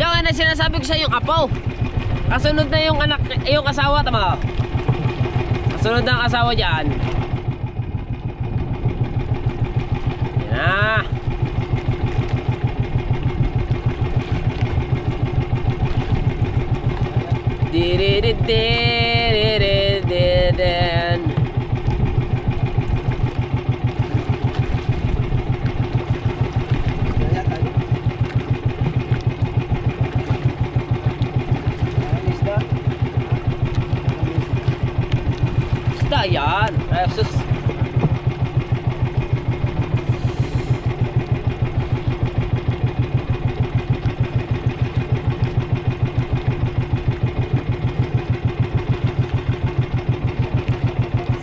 Chow ano ang sinasabi ko sa iyo Apo Kasunod na yung anak, eh, yung asawa, tama ka? Kasunod na ang asawa dyan. Yan na. Di-di-di-di-di-di-di-din. Kaya tayo. Ang isda. Isda yan. Ay, sus.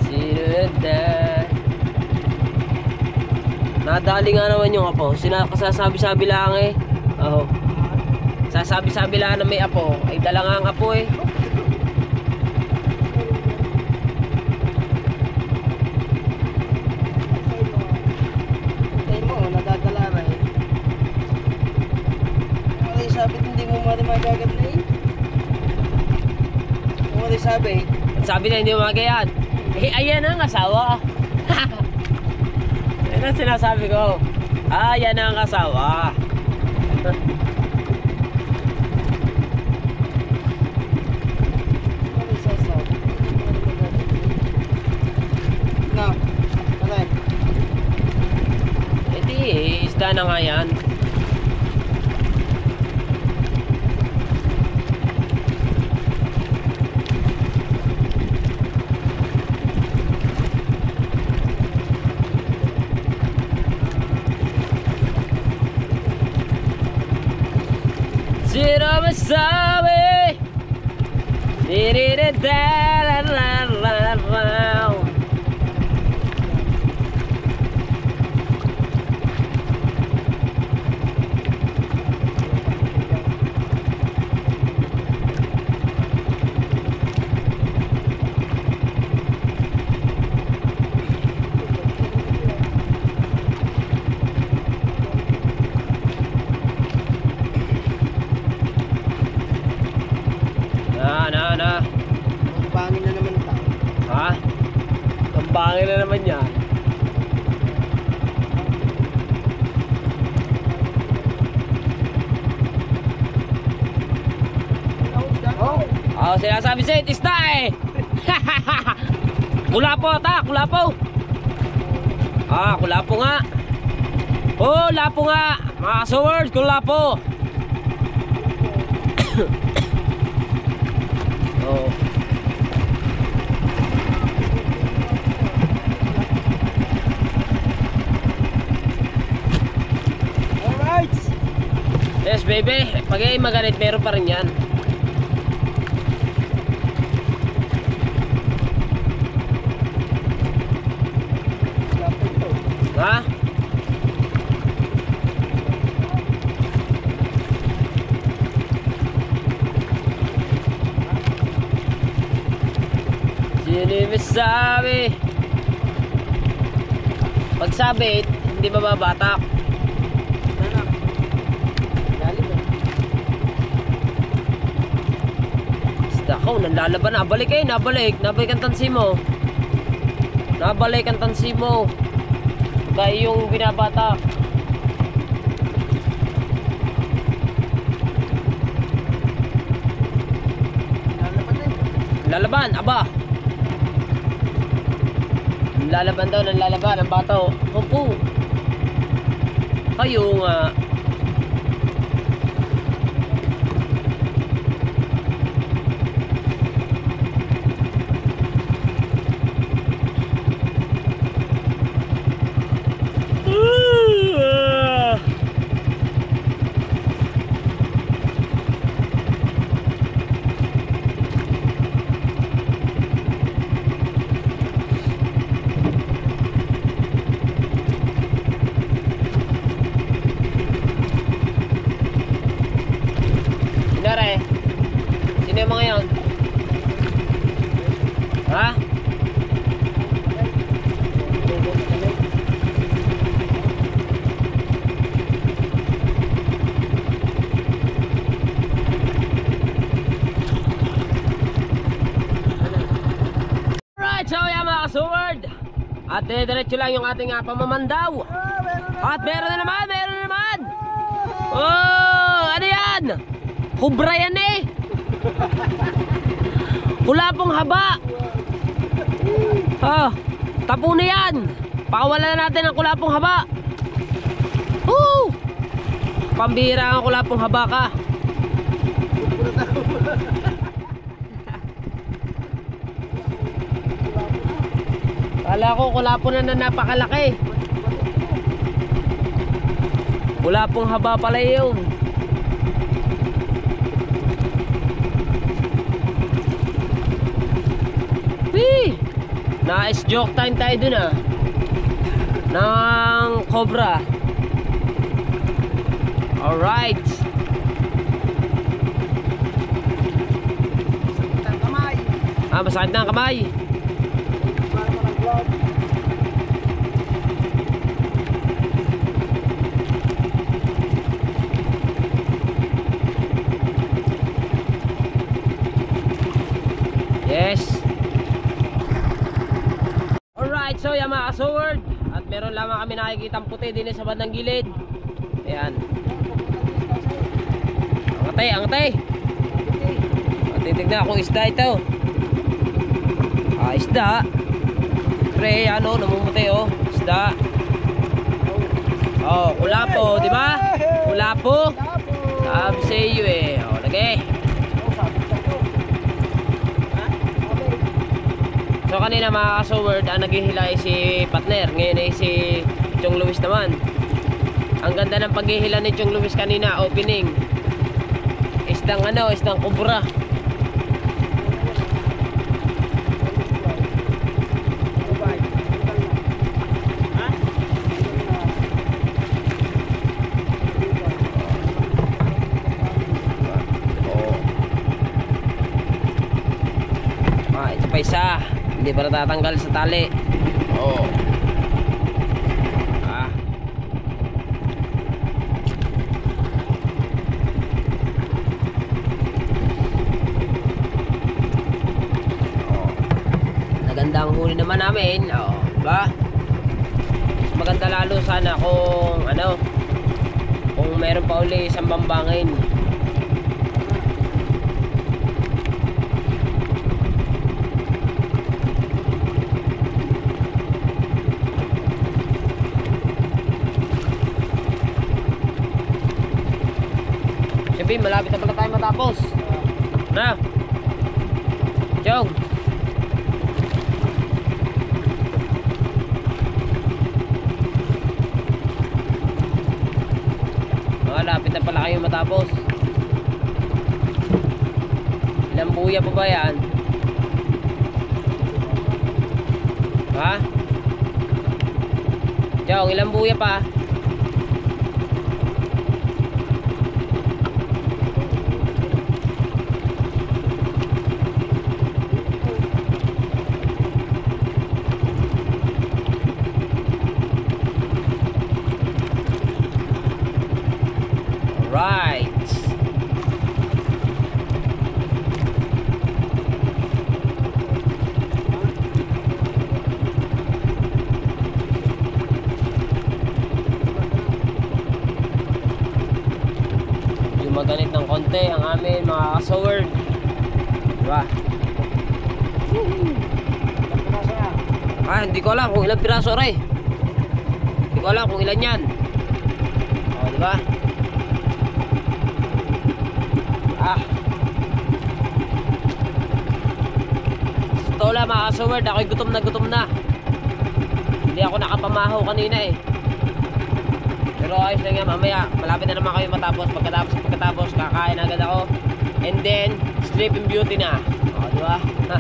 Sinunod Nadali nga naman yung apo. Sina kasasabi-sabi lang eh. Oo. Sasabi-sabi lang na may apo. Ay dala nga ang apo eh. Eh. Ano sabi eh? Ano sabi? Sabi na hindi mo magayad. Eh, ayan ang asawa. Ang sinasabi ko. Ah, yan ang asawa. No. Ano? Eh di, isda na nga yan. that. Kulapo, ta, kulapo. Ah, kulapo nga. Oh, lapo nga. Mga swords, kulapo. *coughs* oh. alright. Yes, baby. Pag ay magalit, meron pa rin yan. Lapit to. Ha? Sino yung sabi? Pag sabit, hindi mababatak. Basta ko, nanlalaban na. Balik eh, nabalik. Nabalik ang tansi mo. Nabalik ang tansi mo. Kaya yung binabatak. Lalaban, aba. Lalaban daw ng lalaban ang bato. Opo. Kayo nga. mo ngayon? Ha? Alright, so yan mga kasuward At diretso lang yung ating uh, pamamandaw At meron na naman, meron na naman Oh, ano yan? Kubra yan eh wala pong haba. Oh, tapo na yan. Pakawalan na natin ang kulapong haba. Woo! Pambira ang kulapong haba ka. Kala ko kulapo na na napakalaki. Kulapong haba pala yun. Nice joke time tayo dun ah. Ng cobra. Alright. Ah, masakit na ang kamay. Para mo ng glove. Yes. Alright, so yan mga sword At meron lamang kami nakikita puti din sa bandang gilid. Ayan. Angatay. At titignan kung isda ito. Ah, isda. Pre, ano, namumutay oh. Isda. Oh, kulapo, di ba? Kulapo. Sabi sa iyo eh. Oh, lagay. So kanina mga kasoward, ang naghihila ay si partner. Ngayon ay si Chong Luis naman. Ang ganda ng paghihila ni Chong Luis kanina, opening. Isdang ano, isdang kubra. Oo. Ah, ito pa isa. Hindi pa natatanggal sa tali. Oo. Ah. Oo. Naganda naman namin. Oo, diba? Mas maganda lalo sana kung ano, kung meron pa uli isang bambangin. Sabi, malapit na pala tayo matapos. Na. Chong. Malapit na pala kayo matapos. Ilang buya pa ba yan? Ha? Chong, ilang buya pa? Right. Yung maganit ng konti ang amin mga kasaward. Diba? Ah, hindi ko alam kung ilang piraso rin. Hindi ko alam kung ilan yan. O, diba? Ah. Totoo lang mga kasaward, ako'y gutom na gutom na. Hindi ako nakapamahaw kanina eh. Pero ayos lang yan, mamaya malapit na naman kayo matapos. Pagkatapos pagkatapos, kakain agad ako. And then, sleeping beauty na. O, di ba? Ha.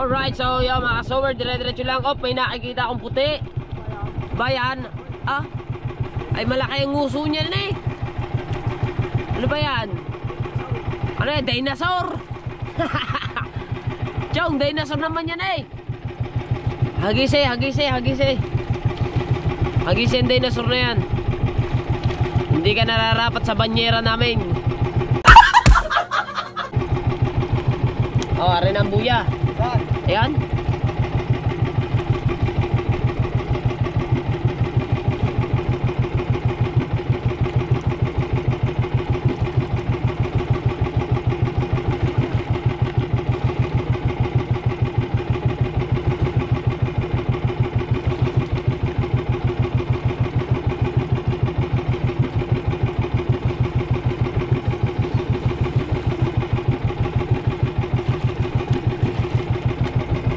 Alright, kasower, dire-diretso lang off. May nakikita akong puti. Bayan. Ah, ay malaki ang nguso niya na eh. Ano ba yan? Ano yan? Dinosaur? *laughs* Chong, dinosaur naman yan eh. Hagis eh, hagis eh, hagis eh. Hagis yung dinosaur na yan. Hindi ka nararapat sa banyera namin. *laughs* oh, arin ang buya. Saan? Ayan.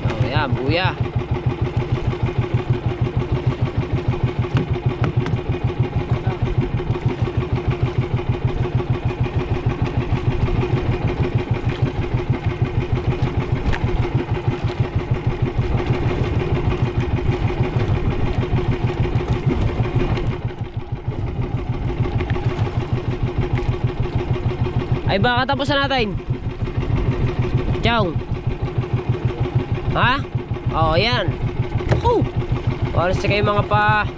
Oh, ayan, buya. Ay baka tapos na natin. Ciao. Ha? Oo, oh, yan. Oh. Oras na kayo mga pa...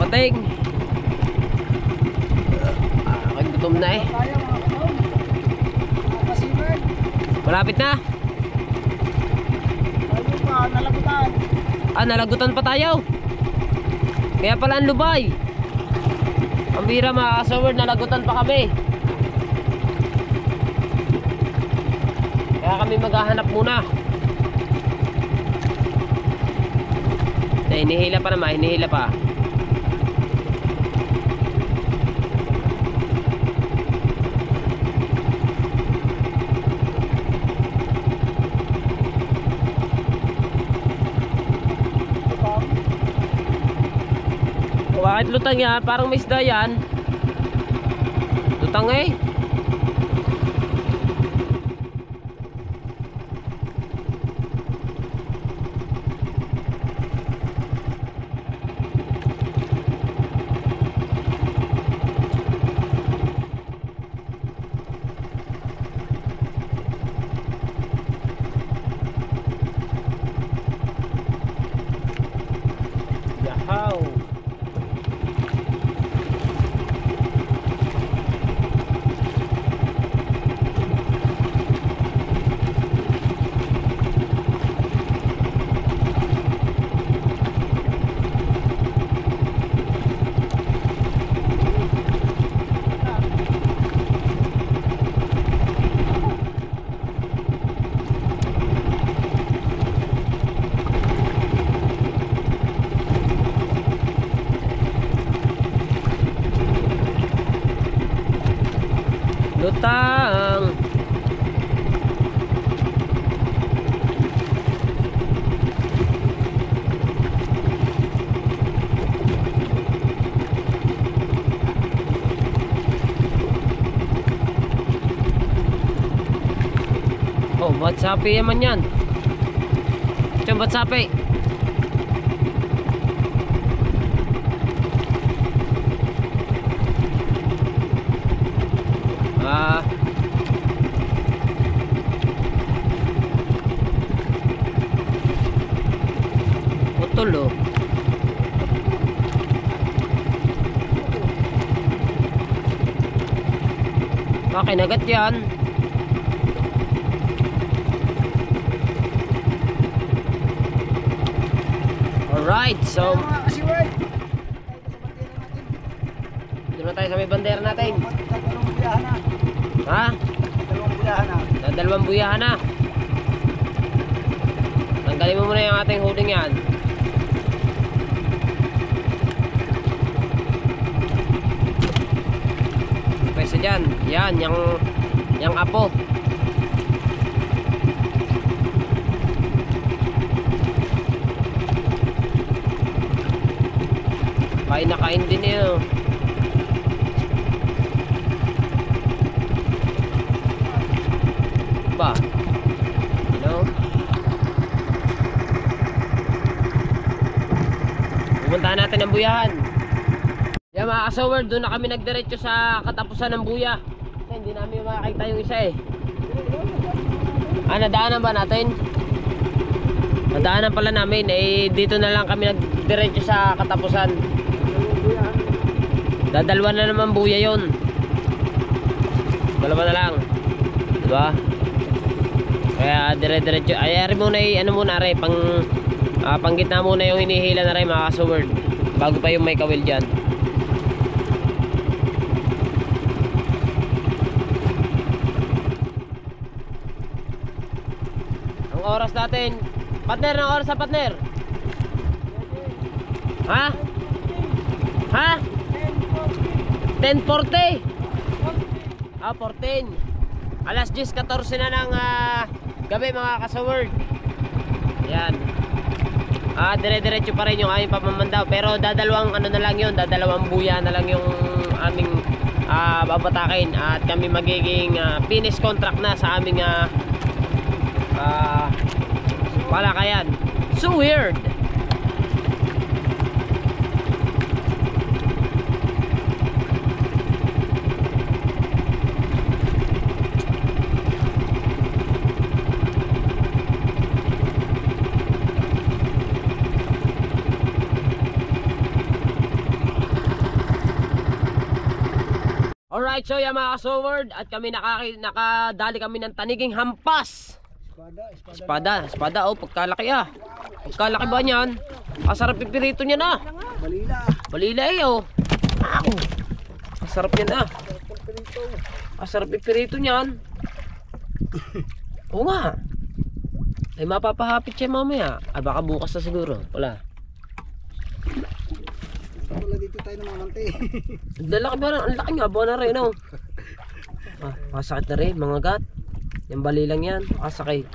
Pating. Ah, aking gutom na eh. Malapit na. Pa, nalagutan. Ah, nalagutan pa tayo. Kaya pala ang lubay. Ang bira mga kasaward, nalagutan pa kami. Kaya kami maghahanap muna. Eh, hinihila pa naman, hinihila pa. Lutang yan? Parang may isda yan. Lutang eh. Yahaw. Lutang. Oh, ba't sapi naman yan? Ito, ba't sapi? Ah. Putol oh. Yan. Alright, so doon na tayo sa may bandera natin. Ha? Dalawang buyahan na. Na dalawang buyahan na. Tanggalin mo muna yung ating holding yan. Pwesa dyan. Yan, yung, yung apo. Kain na kain din yun. Ba? You know? Natin ang buyahan. Yan mga kasower, doon na kami nagdiretso sa katapusan ng buya. Kasi hindi namin makakita yung isa eh. Ah, nadaanan ba natin? Nadaanan pala namin. Eh, dito na lang kami nagdiretso sa katapusan. Dadalwa na naman buya yon. Dalawa na lang. Diba? Kaya dire-diretso. Ay, ari muna eh, ano muna re, pang ah, pang gitna muna yung hinihila na re mga kasuword. Bago pa yung may kawil dyan. Ang oras natin. Partner, ang oras sa partner. Ha? Ha? 10.40. Ah, 14. Alas 10.14 na ng ah, gabi mga kasaword. Yan. Ah, dire-diretso pa rin yung aming pamamandaw. Pero dadalawang ano na lang yun, dadalawang buya na lang yung aming ah, babatakin. At kami magiging ah, finish contract na sa aming ah, ah, palakayan. So weird. Alright, so yan mga kasoward at kami nakaki, nakadali kami ng taniging hampas. Espada, espada. Espada, oh, pagkalaki ah. Pagkalaki ba niyan? Kasarap pipirito niya na. Balila. Balila eh oh. Ako. Kasarap yan ah. Kasarap pipirito niyan. *coughs* Oo nga. Ay mapapahapit siya mamaya. Ay baka bukas na siguro. Wala. Tayo namamante. Ang *laughs* lalaki ba? Ang laki nga. Buwan na rin oh. Ah, masakit na rin mga gat. Yung bali lang yan. Masakit.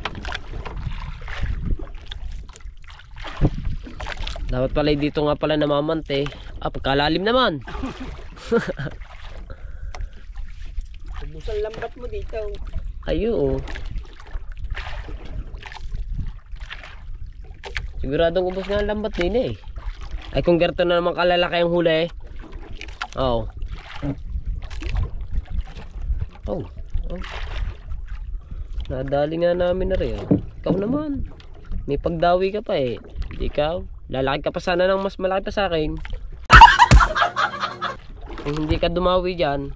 Dapat pala dito nga pala namamante. Ah, pagkalalim naman. *laughs* Ubusan lambat mo dito. Ayo oh. Siguradong ubos nga ang lambat din eh. Ay kung ganito na naman kalalaki ang huli. Oo. Oh. oh. Nadali nga namin na rin. oh. Ikaw naman. May pagdawi ka pa eh. Ikaw. Lalaki ka pa sana ng mas malaki pa sa akin. Kung hindi ka dumawi dyan.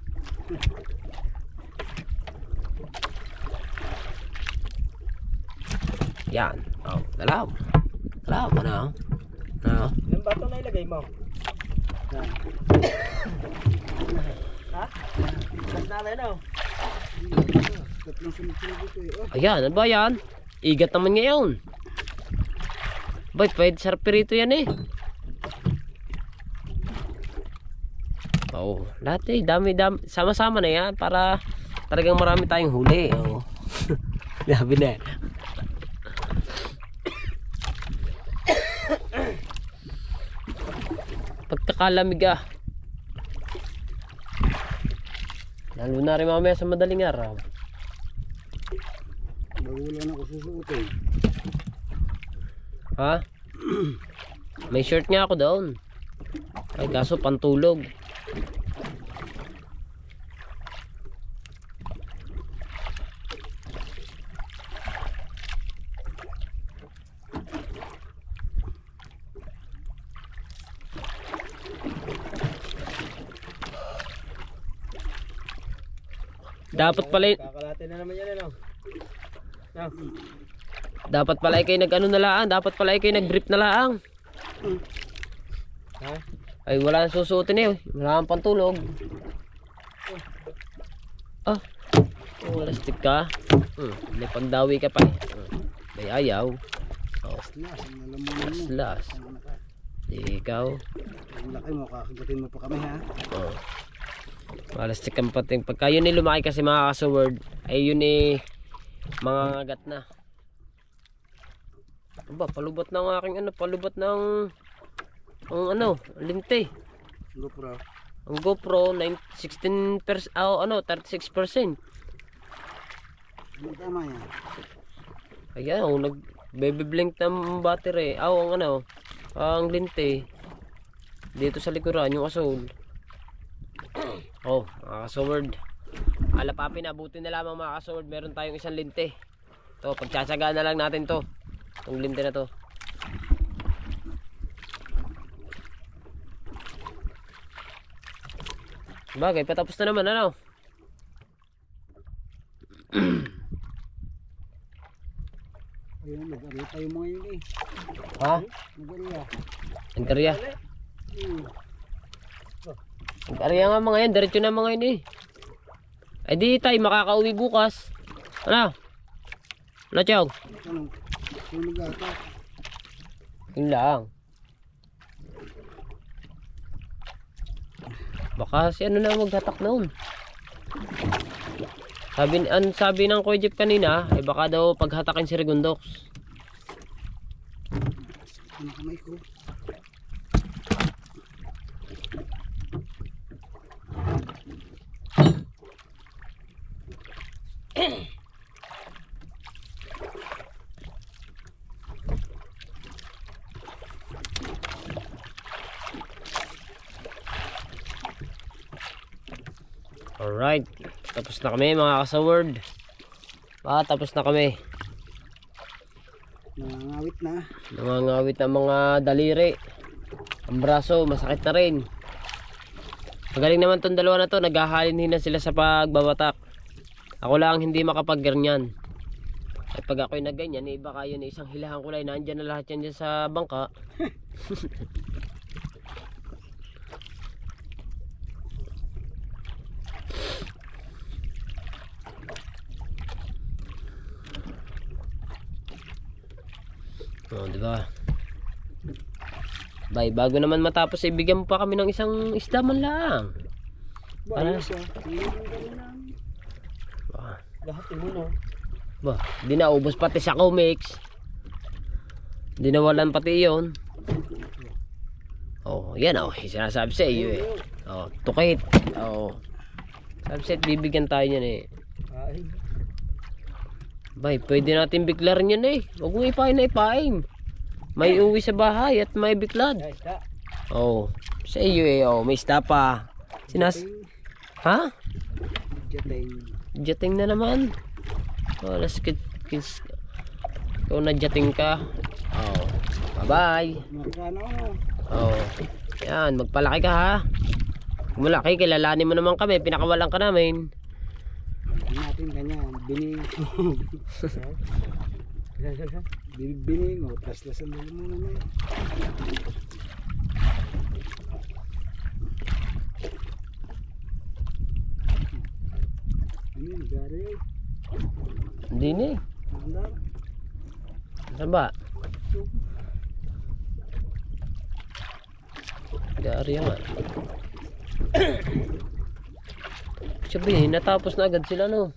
Yan. Oh, dalaw. Dalaw. Ano? Ano? Ilang bato na ilagay mo? Ha? Gas na rin oh. Tatlong sunod-sunod dito eh. Oh, Ayan, ano ba yan? Igat naman ngayon. Boy, pwede sarap pirito yan eh. Oo, lahat eh, dami, dami, sama-sama na yan para talagang marami tayong huli. *laughs* Oo. Sabi na. Pagkakalamig ah. Lalo na rin mamaya sa madaling araw. bago wala na ako susuotin. Ha? May shirt nga ako doon. Ay kaso pantulog. Dapat pala Kakalate na naman yan ano. No. dapat pala kayo nag ano na lang, dapat pala kayo nag brief na lang. Ha? Ay wala nang susuotin eh. Wala kang pantulog. Ah. Oh, lastik ka. Hmm, may pagdawi ka pa eh. Hmm, may ayaw. Oh, Las, ang alam mo mo. slas. Ang anak ka. Di ikaw. Ang laki mo, kakagatin mo pa kami ha. Oh. Malastik ang pating. Pagka yun eh lumaki kasi mga kasaword, ay yun eh mga ngagat na. Aba, palubot ng aking ano, palubot ng ang ano, linte. GoPro. Ang GoPro 9, 16 pers oh, ano, 36%. Ano tama yan? Ayan, oh, nag baby blink ng battery. Ah, oh, ang ano, ang linte. Dito sa likuran yung asol. Oh, mga kasaword. Alapapin, abutin na lamang mga kasaword. Meron tayong isang linte. To, pagtsatsagaan na lang natin to. Itong linte na to. Bagay, patapos na naman, ano? *clears throat* Ayun, nag-arita yung mga yun eh. Ha? Nag-arita. Ang karya. Hmm. Karya nga mga yan, diretso na mga yun eh. Ay di tayo makakauwi bukas. Ano? Ano, nag-ata. Yun lang. Baka si ano na maghatak noon. Sabi, an, sabi ng Kuya Jeep kanina, ay baka daw paghatakin si Regundox. Ano kamay ko? Alright. Tapos na kami mga kasaword. Ah, tapos na kami. Nangangawit na. Nangangawit ang mga daliri. Ang braso, masakit na rin. Magaling naman tong dalawa na to. Naghahalin na sila sa pagbabatak. Ako lang hindi makapagganyan. At pag ako'y nagganyan, eh baka yun eh, isang hilahan kulay. Nandyan na lahat yan dyan sa bangka. *laughs* Oh, di ba? Bay, bago naman matapos, eh, bigyan mo pa kami ng isang isda man lang. Ba, yung gano'n lang. Ah, Lahat mo no. Ba, di naubos pati sa comics. Di nawalan pati yon. Oh, yan oh, sinasabi sa iyo eh. Oh, tukit. Oh. Sa bibigyan tayo niyan eh. Ay. Bay, pwede natin biklarin yan eh. Huwag mo ipain na ipain. May uwi sa bahay at may biklad. Oh, sa iyo eh. Oh, may isda pa. Sinas... Ha? Jateng. Jating na naman. Oh, let's get... Kis, ikaw na jating ka. Oh, bye-bye. Oh, yan, magpalaki ka ha. Kung malaki, kilalanin mo naman kami. Pinakawalan ka namin. Natin ganyan. Bining. *laughs* Bining. O, tas-lasan mo muna na. Ano yun? Gari? Hindi na. Manda? Saan ba? Gari nga. Sabihin, natapos na agad sila no.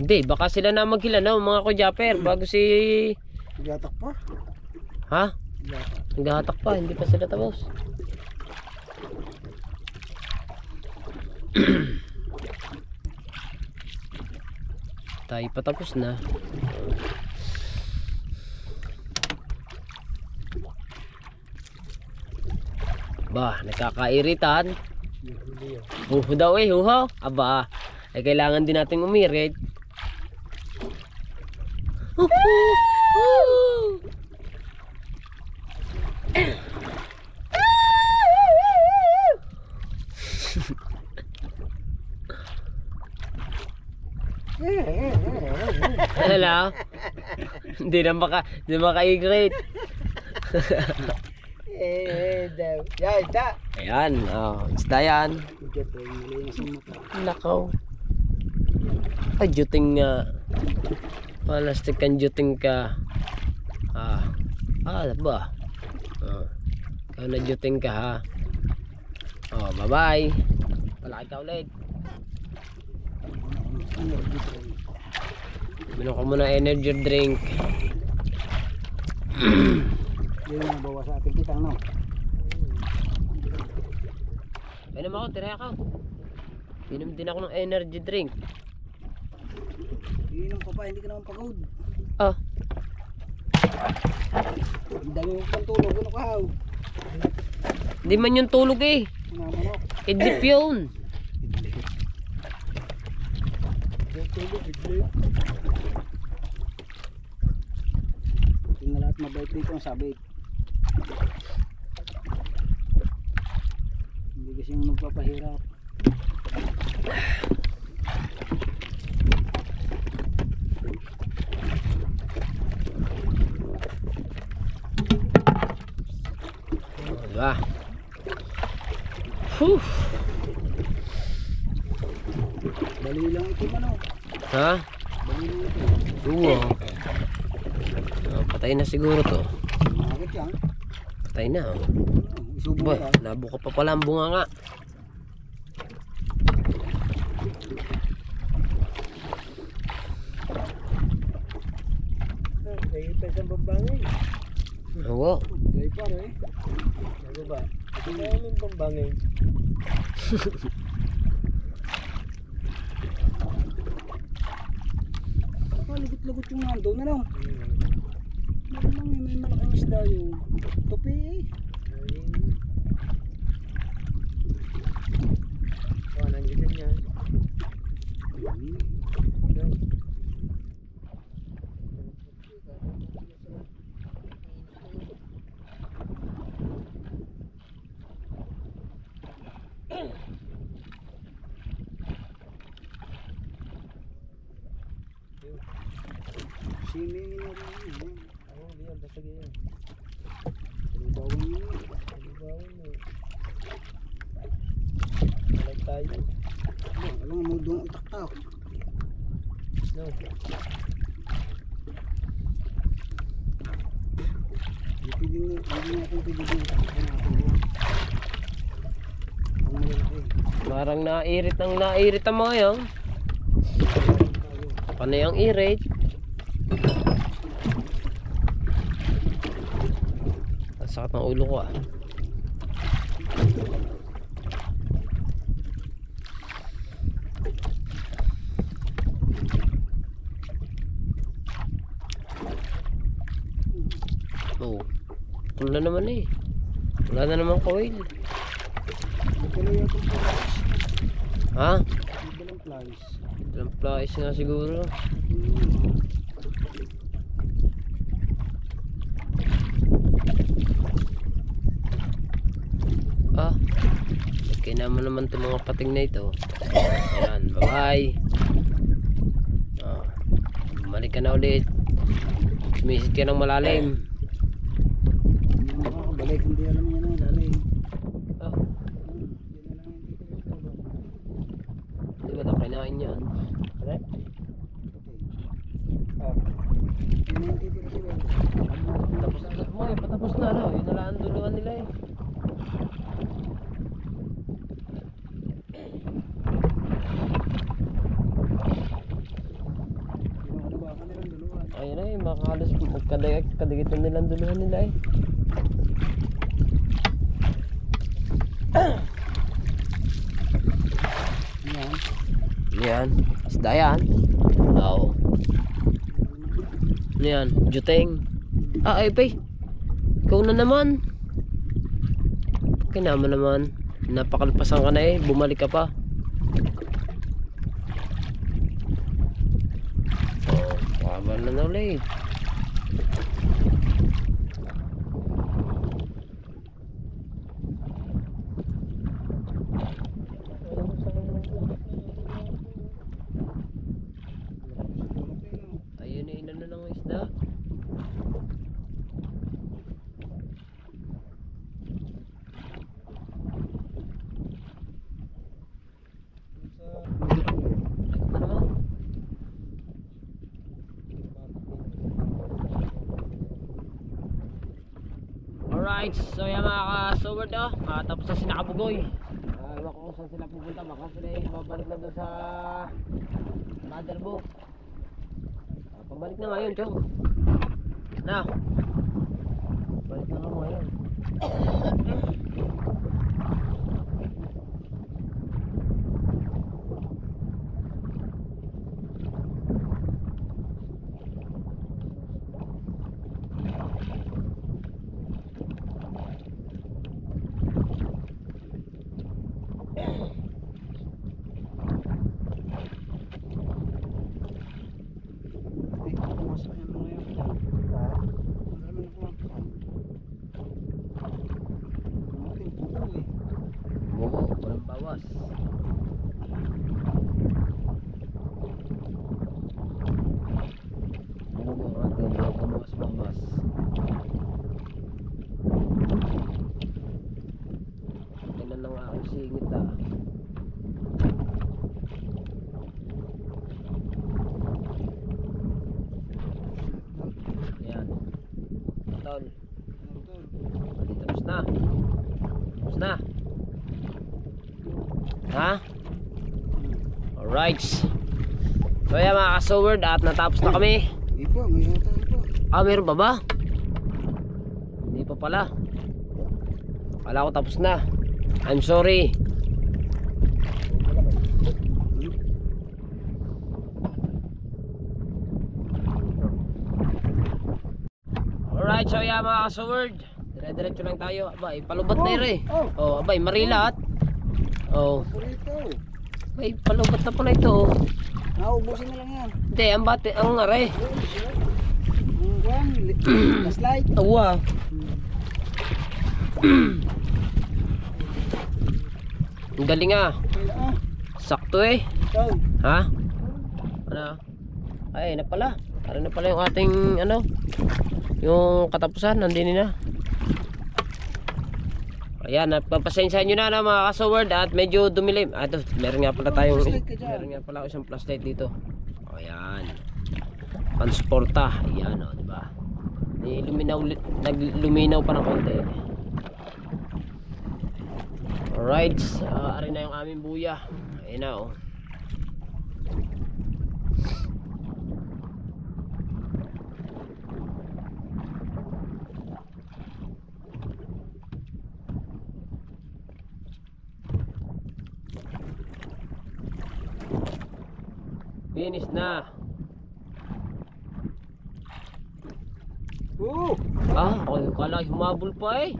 Hindi, baka sila na maghila no, mga kujapper, bago si... Gatak pa? Ha? Gatak. Naghahatak pa, hindi pa sila tapos. *clears throat* Tayo pa tapos na. Ba, nakakairitan. Huho daw eh, huho. Aba, ay kailangan din nating umirit. Huhu! Hello? Hindi na maka, hindi maka-igrate. *laughs* Eh, daw. Yan, da. Ayan, oh, isda yan. Nakaw. Ay, juting nga. Palastik kan juting ka. Ah. Ah, ba? Ah. Ikaw na juting ka ha. Oh, bye-bye. Palaki ka ulit. Minom ka muna energy drink. *clears throat* Yun ang bawa sa ating kitang, no? Painom ako, tira ako. Inom din ako ng energy drink. Iinom ko pa, hindi ka naman pagod. Ah, Ang dami mo pang tulog, ano ka, haw? di man yung tulog eh. Mga manok. Idlip yun. Tulog, bigla. Tingnan lahat mabait dito ang sabit. Hindi kasi yung magpapahirap. Diba? Whew. Bali lang ito ano. Ha? Bali lang ito. Oo. Patay na siguro to. Bakit yan? Patay na. Oh. Boy, ka. nabuka pa pala ang bunga nga. Ay, pa isang bambangay. Oo. Gay pa rin. Ano ba? Ito na yung bambangay. Lagot-lagot yung nando na lang. Malamang yun, may malaking isda yung tupi eh. Oh, nandiyan yan. Swimming na rin yun. Oo, oh, yan, basta ganyan. Bawang yun. Halimbawa mo. Alag tayo. Alam mo doon itaktak. No. Hindi pwede na, hindi natin pwede. Ang malalaki. Parang nairit ang nairit ang mga yan. Panay ang irit. Ang sakit ng ulo ko ah. Oh. Wala naman eh. Wala na naman coil. Flies. Ha? Magkalang flies. Ilang flies nga siguro. Ah. Okay naman naman itong mga pating na ito. Ayan. Bye bye. Ah. Bumalik ka na ulit. Sumisit ka ng malalim. Hindi mo makakabalik, hindi alam niya na lalim. Ah. Hmm, Yan na lang hindi ko rin Hindi ba ito kinain yan? Correct? Ah. Yun ang titira sila. Tapos na. Mo eh. Patapos na. No? Yun na lang ang duluhan nila eh. Pinakalabakan nilang dalawa. Ayun na eh. Makahalos magkadagit kadagit na nilang duluhan nila eh. Yan. Yan. Isda yan. Oo. Ano yan? Juteng. Ah, ay, pay. Ikaw na naman. Kinama naman. Napakalpasan ka na eh. Bumalik ka pa. Oh, kabal na na ulit. Ayun na inano ng isda. Ano naman? Alright, so yan mga oh. Ah, tapos na si Nakabugoy. Ah, ewan ko kung saan sila pupunta. Baka sila yung babalik na doon sa motherbook. Ah, pabalik na ngayon, Chong. Na. Balik na ngayon. *coughs* bawas. Ano yung ating mga bawas-bawas? Tingnan ng aking singit ah. Yan. Tol. Hindi tapos na. Tapos na. Ha? Alright. So mga kasoward at natapos na kami. Iba, may yata iba. Ah, meron pa ba? Hindi pa pala. Kala ko tapos na. I'm sorry. Alright, so yan mga kasoward. Dire-diretso lang tayo. Abay, palubat na yun eh. Oh, Oh, abay, marilat. Oh, abay, palubat na pala ito. oh. Naubusin na lang. Hindi, ang bate, ang ngare. Ang kwan, li- last light. Tawa. Ang galing ah. Ah, Sakto eh. Ha? Ano? Ay, na pala. Para na pala yung ating ano, yung katapusan, nandini na. Ayan, napapasensya nyo na na mga kasoward at medyo dumilim. Ah, ito, meron nga pala tayong, Flashlight meron nga pala isang flashlight dito. O, ayan. Pansporta. Ayan, o, di ba? Niluminaw, nagluminaw pa ng konti. Alright, uh, ari na yung aming buya. Ayan na, oh. Finish na. Oo. Ah, okay, kala humabol pa eh.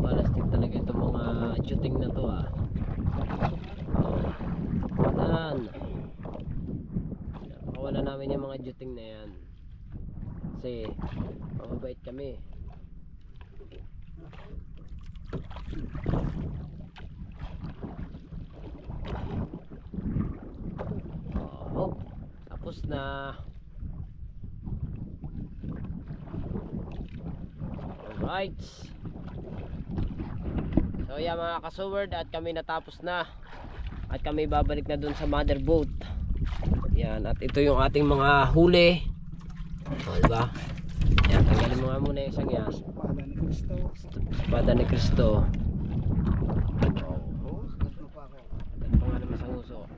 Palastik talaga itong mga shooting na to ah. Oh. Walan. Napakawala namin yung mga shooting na yan. Kasi mababait kami. Oh, tapos na. Alright. So yan mga kasoward at kami natapos na. At kami babalik na dun sa mother boat. Yan at ito yung ating mga huli. O diba? Yan tanggalin mo nga muna yung isang yan. Pada ni Cristo. Espada ni Cristo. Oo, tatlo pa ako. Ito nga naman sa uso.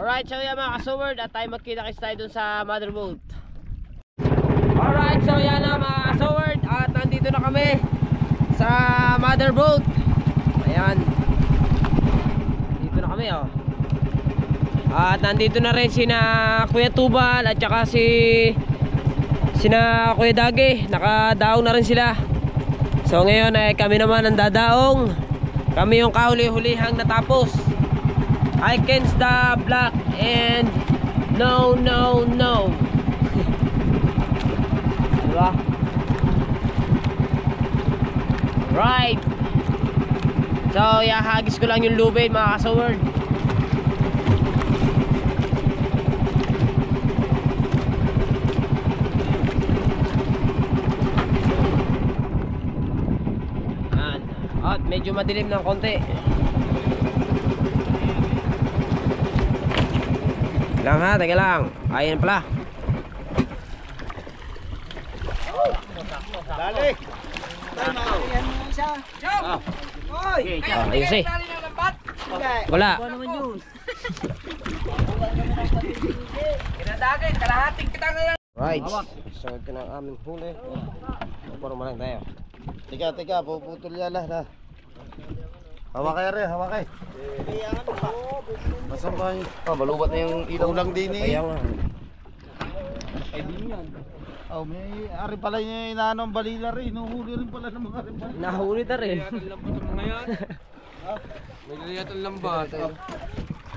Alright, so yan mga kasoward at tayo magkita-kits tayo dun sa mother boat. Alright, so yan na mga kasoward at nandito na kami sa mother boat. Ayan. Dito na kami oh. At nandito na rin sina Kuya Tubal at saka si sina Kuya Dage. Nakadaong na rin sila. So ngayon ay kami naman ang dadaong. Kami yung kahuli-hulihang natapos. I can stop black and no no no. *laughs* diba? Right. So, yahagis ko lang yung lubid mga kasaward. At medyo madilim ng konti. Lang ha, teka lang. Ayan pala. Dali! Yan mo isa. Ah, Oy! ah, ayos eh. Wala. Right. So ito na ang aming huli. Puro mo lang tayo. Tika, tika, puputol yan lah na. Hawak kayo rin, hawak kayo. Masang ba yun? Oh, malubat na yung ilaw lang din eh. Kaya nga. Oh, may ari pala niya inaano ang balila rin. Inuhuli rin pala ng mga ari balila. Nahuli na rin. *laughs*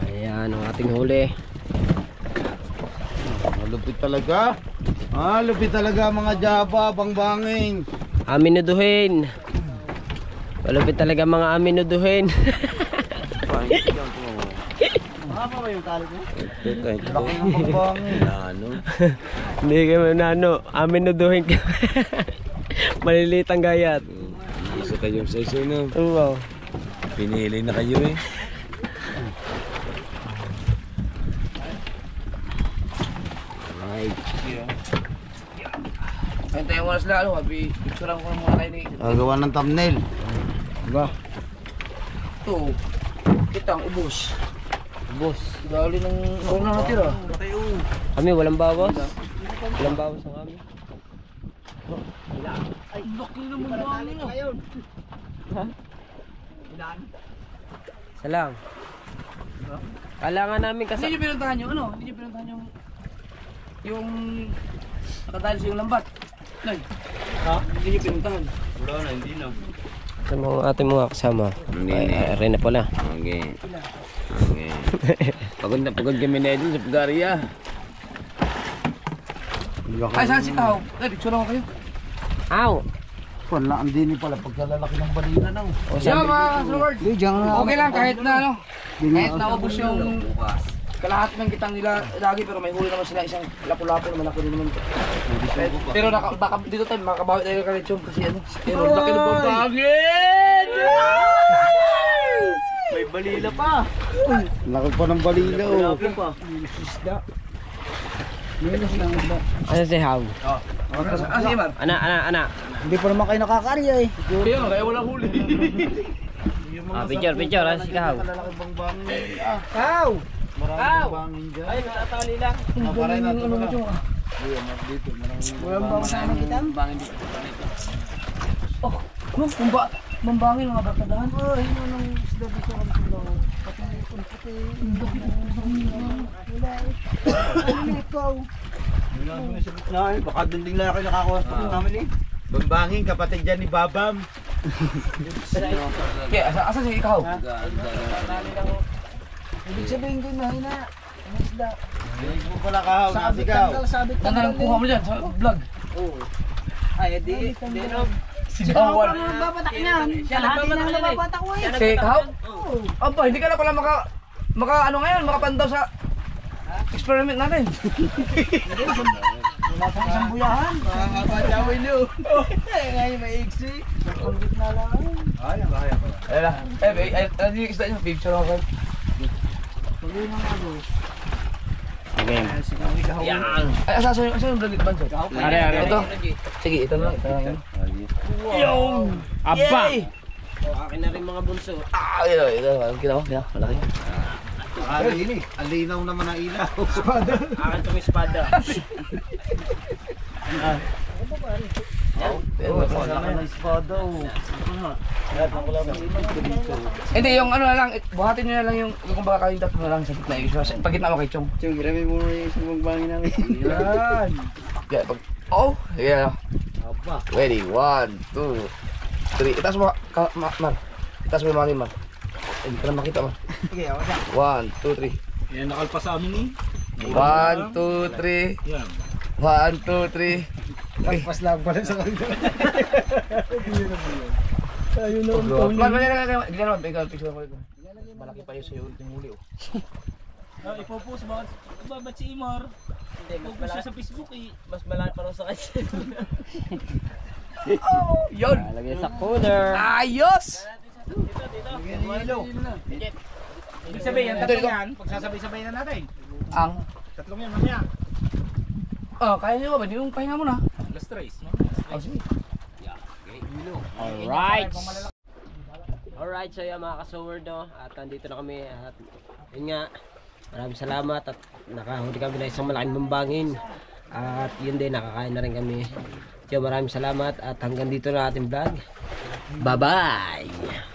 Ayan ang ating huli. Malupit talaga. Ah, lupit talaga mga jaba, bangbangin. Amin nuduhin. Malupit talaga mga aminuduhin. Mahaba ba yung tali mo? Laki ng pagbangin. ano, Hindi kami nano, aminuduhin ka. Maliliit ang gayat. isa kayong sa isa na. Oo. Pinili na kayo eh. Right. Hintayin mo na sila, ano, habi, picturean ko muna kayo ni... Gagawa ng thumbnail. Diba? Ito, kitang ubos. Ubos. Dali ng... Huwag na natira. Kami walang bawas. Walang bawas ang kami. Isa lang. Kailangan namin Hindi kasi nyo pinuntahan yung ano? Hindi nyo pinuntahan yung... Yung... Nakadali sa yung lambat. Nay. Ha? Hindi nyo pinuntahan. Wala na, hindi na. Sa mga ating mga kasama. Hindi Ay, na. ay, rin na pala. Okay. Okay. Pagod na pagod kami na ito sa Pagaria. Ay, saan si Tao? Ay, picturean ko kayo. Aw! Wala, hindi ni pala pagkalalaki ng balina na. O Siya sabi, mga Lord. Okay lang kahit na ano. Kahit naubos yung kalahati ng kitang nila lagi pero may huli naman sila isang lapu-lapu naman ako din naman. Pero naka, baka dito tayo makabawi tayo kay Chong kasi ano. Pero laki ng babangin! May balila pa. Laki pa ng balila oh. ano si Haw? Ah, sige man. Ana, ana, ana. Hindi pa naman kayo nakakarya eh. Kaya kaya wala huli. Ah, picture, picture. Ano si Haw? Malalaki bangin. Ah, maraming bangin dyan. Ay, natatali lang. Ah, paray na ito Ano na. Chong? Ayan, dito, maraming Walang bang sa amin kita? Bangin dito. Oh, no, kumba, mambangin mga barkadahan. Oh, ayun na nang isda dito kami tulong. Pati yung puti. Wala eh. Ano ikaw? Sa gitna eh. Baka doon din lang nakakuha sa namin eh. Bambangin, kapatid dyan ni Babam. Kaya, asa, asa si ikaw? Ibig sabihin ko na hina. Ang isda. Hindi mo pala kahaw, Sabit nasigaw. tanggal, sabit tanggal. ng kuha mo dyan sa vlog. Ay, di, di no. Sigawan. Ano nagbabatak niyan? Kalahati na ang nababatak ko eh. Si ikaw? Aba, hindi ka na pala maka... Maka ano ngayon, makapandaw sa experiment natin. Wala pang isang buyahan. Makakapatawin nyo. Eh, ngayon may iksi. Ang gitna lang. Ay, kaya pala. Ayun na. Eh, ay, ay, ay, yung isda nyo, picture ako. Tuloy ng ano. Okay. Yan. Ay, asa, asa, asa yung are. Ito. Sige, ito na. Ito na! Aba! O, akin na rin mga bunso. Ah, ito, ito. Kita mo, kita malaki. Alin, ang linaw naman ang ilaw. *laughs* Akin itong espada. Ito, ito, ito. espada oh. Hindi, yung ano na lang, buhatin nyo na lang yung, kung baka kayong tatlo na lang sa gitna. Yung pag gitna mo kay Chong. Chong, grabe mo yung isang bangin namin. Yan. Yeah, pag, oh, yeah. Aba. Ready, one, two, three. Itaas mo, ka, ma, Mar. Itaas mo yung mangin, Mar. Eh, Hindi ka na makita, Mar. Sige, siya. One, two, three. Yan, nakalpa sa amin eh. One, two, three. Yan. One, two, three. Pas lang pala sa kanila. Ayun na. Hindi ikaw, picture ito. Malaki pa yun sa'yo, ultimo huli, oh. Ah, ipopost ba? Ba, ba't si Imar? Hindi, mas malaki, sa Facebook eh. mas malaki pa rin sa kanya. *laughs* Yun! Lagay sa cooler. Ayos! Ibig sabihin, tatlong yan. Pagsasabay-sabay na natin. Ang, Tatlong yan, mamaya. Oh, kaya nyo ba? Di yung pahinga mo na. Last race, no? Oh, sige. Alright. Alright, so yan mga ka-sword no. At nandito na kami at yun nga. Maraming salamat at nakahuli kami na isang malaking mambangin. At yun din, nakakain na rin kami. So maraming salamat at hanggang dito na ating vlog. Bye-bye!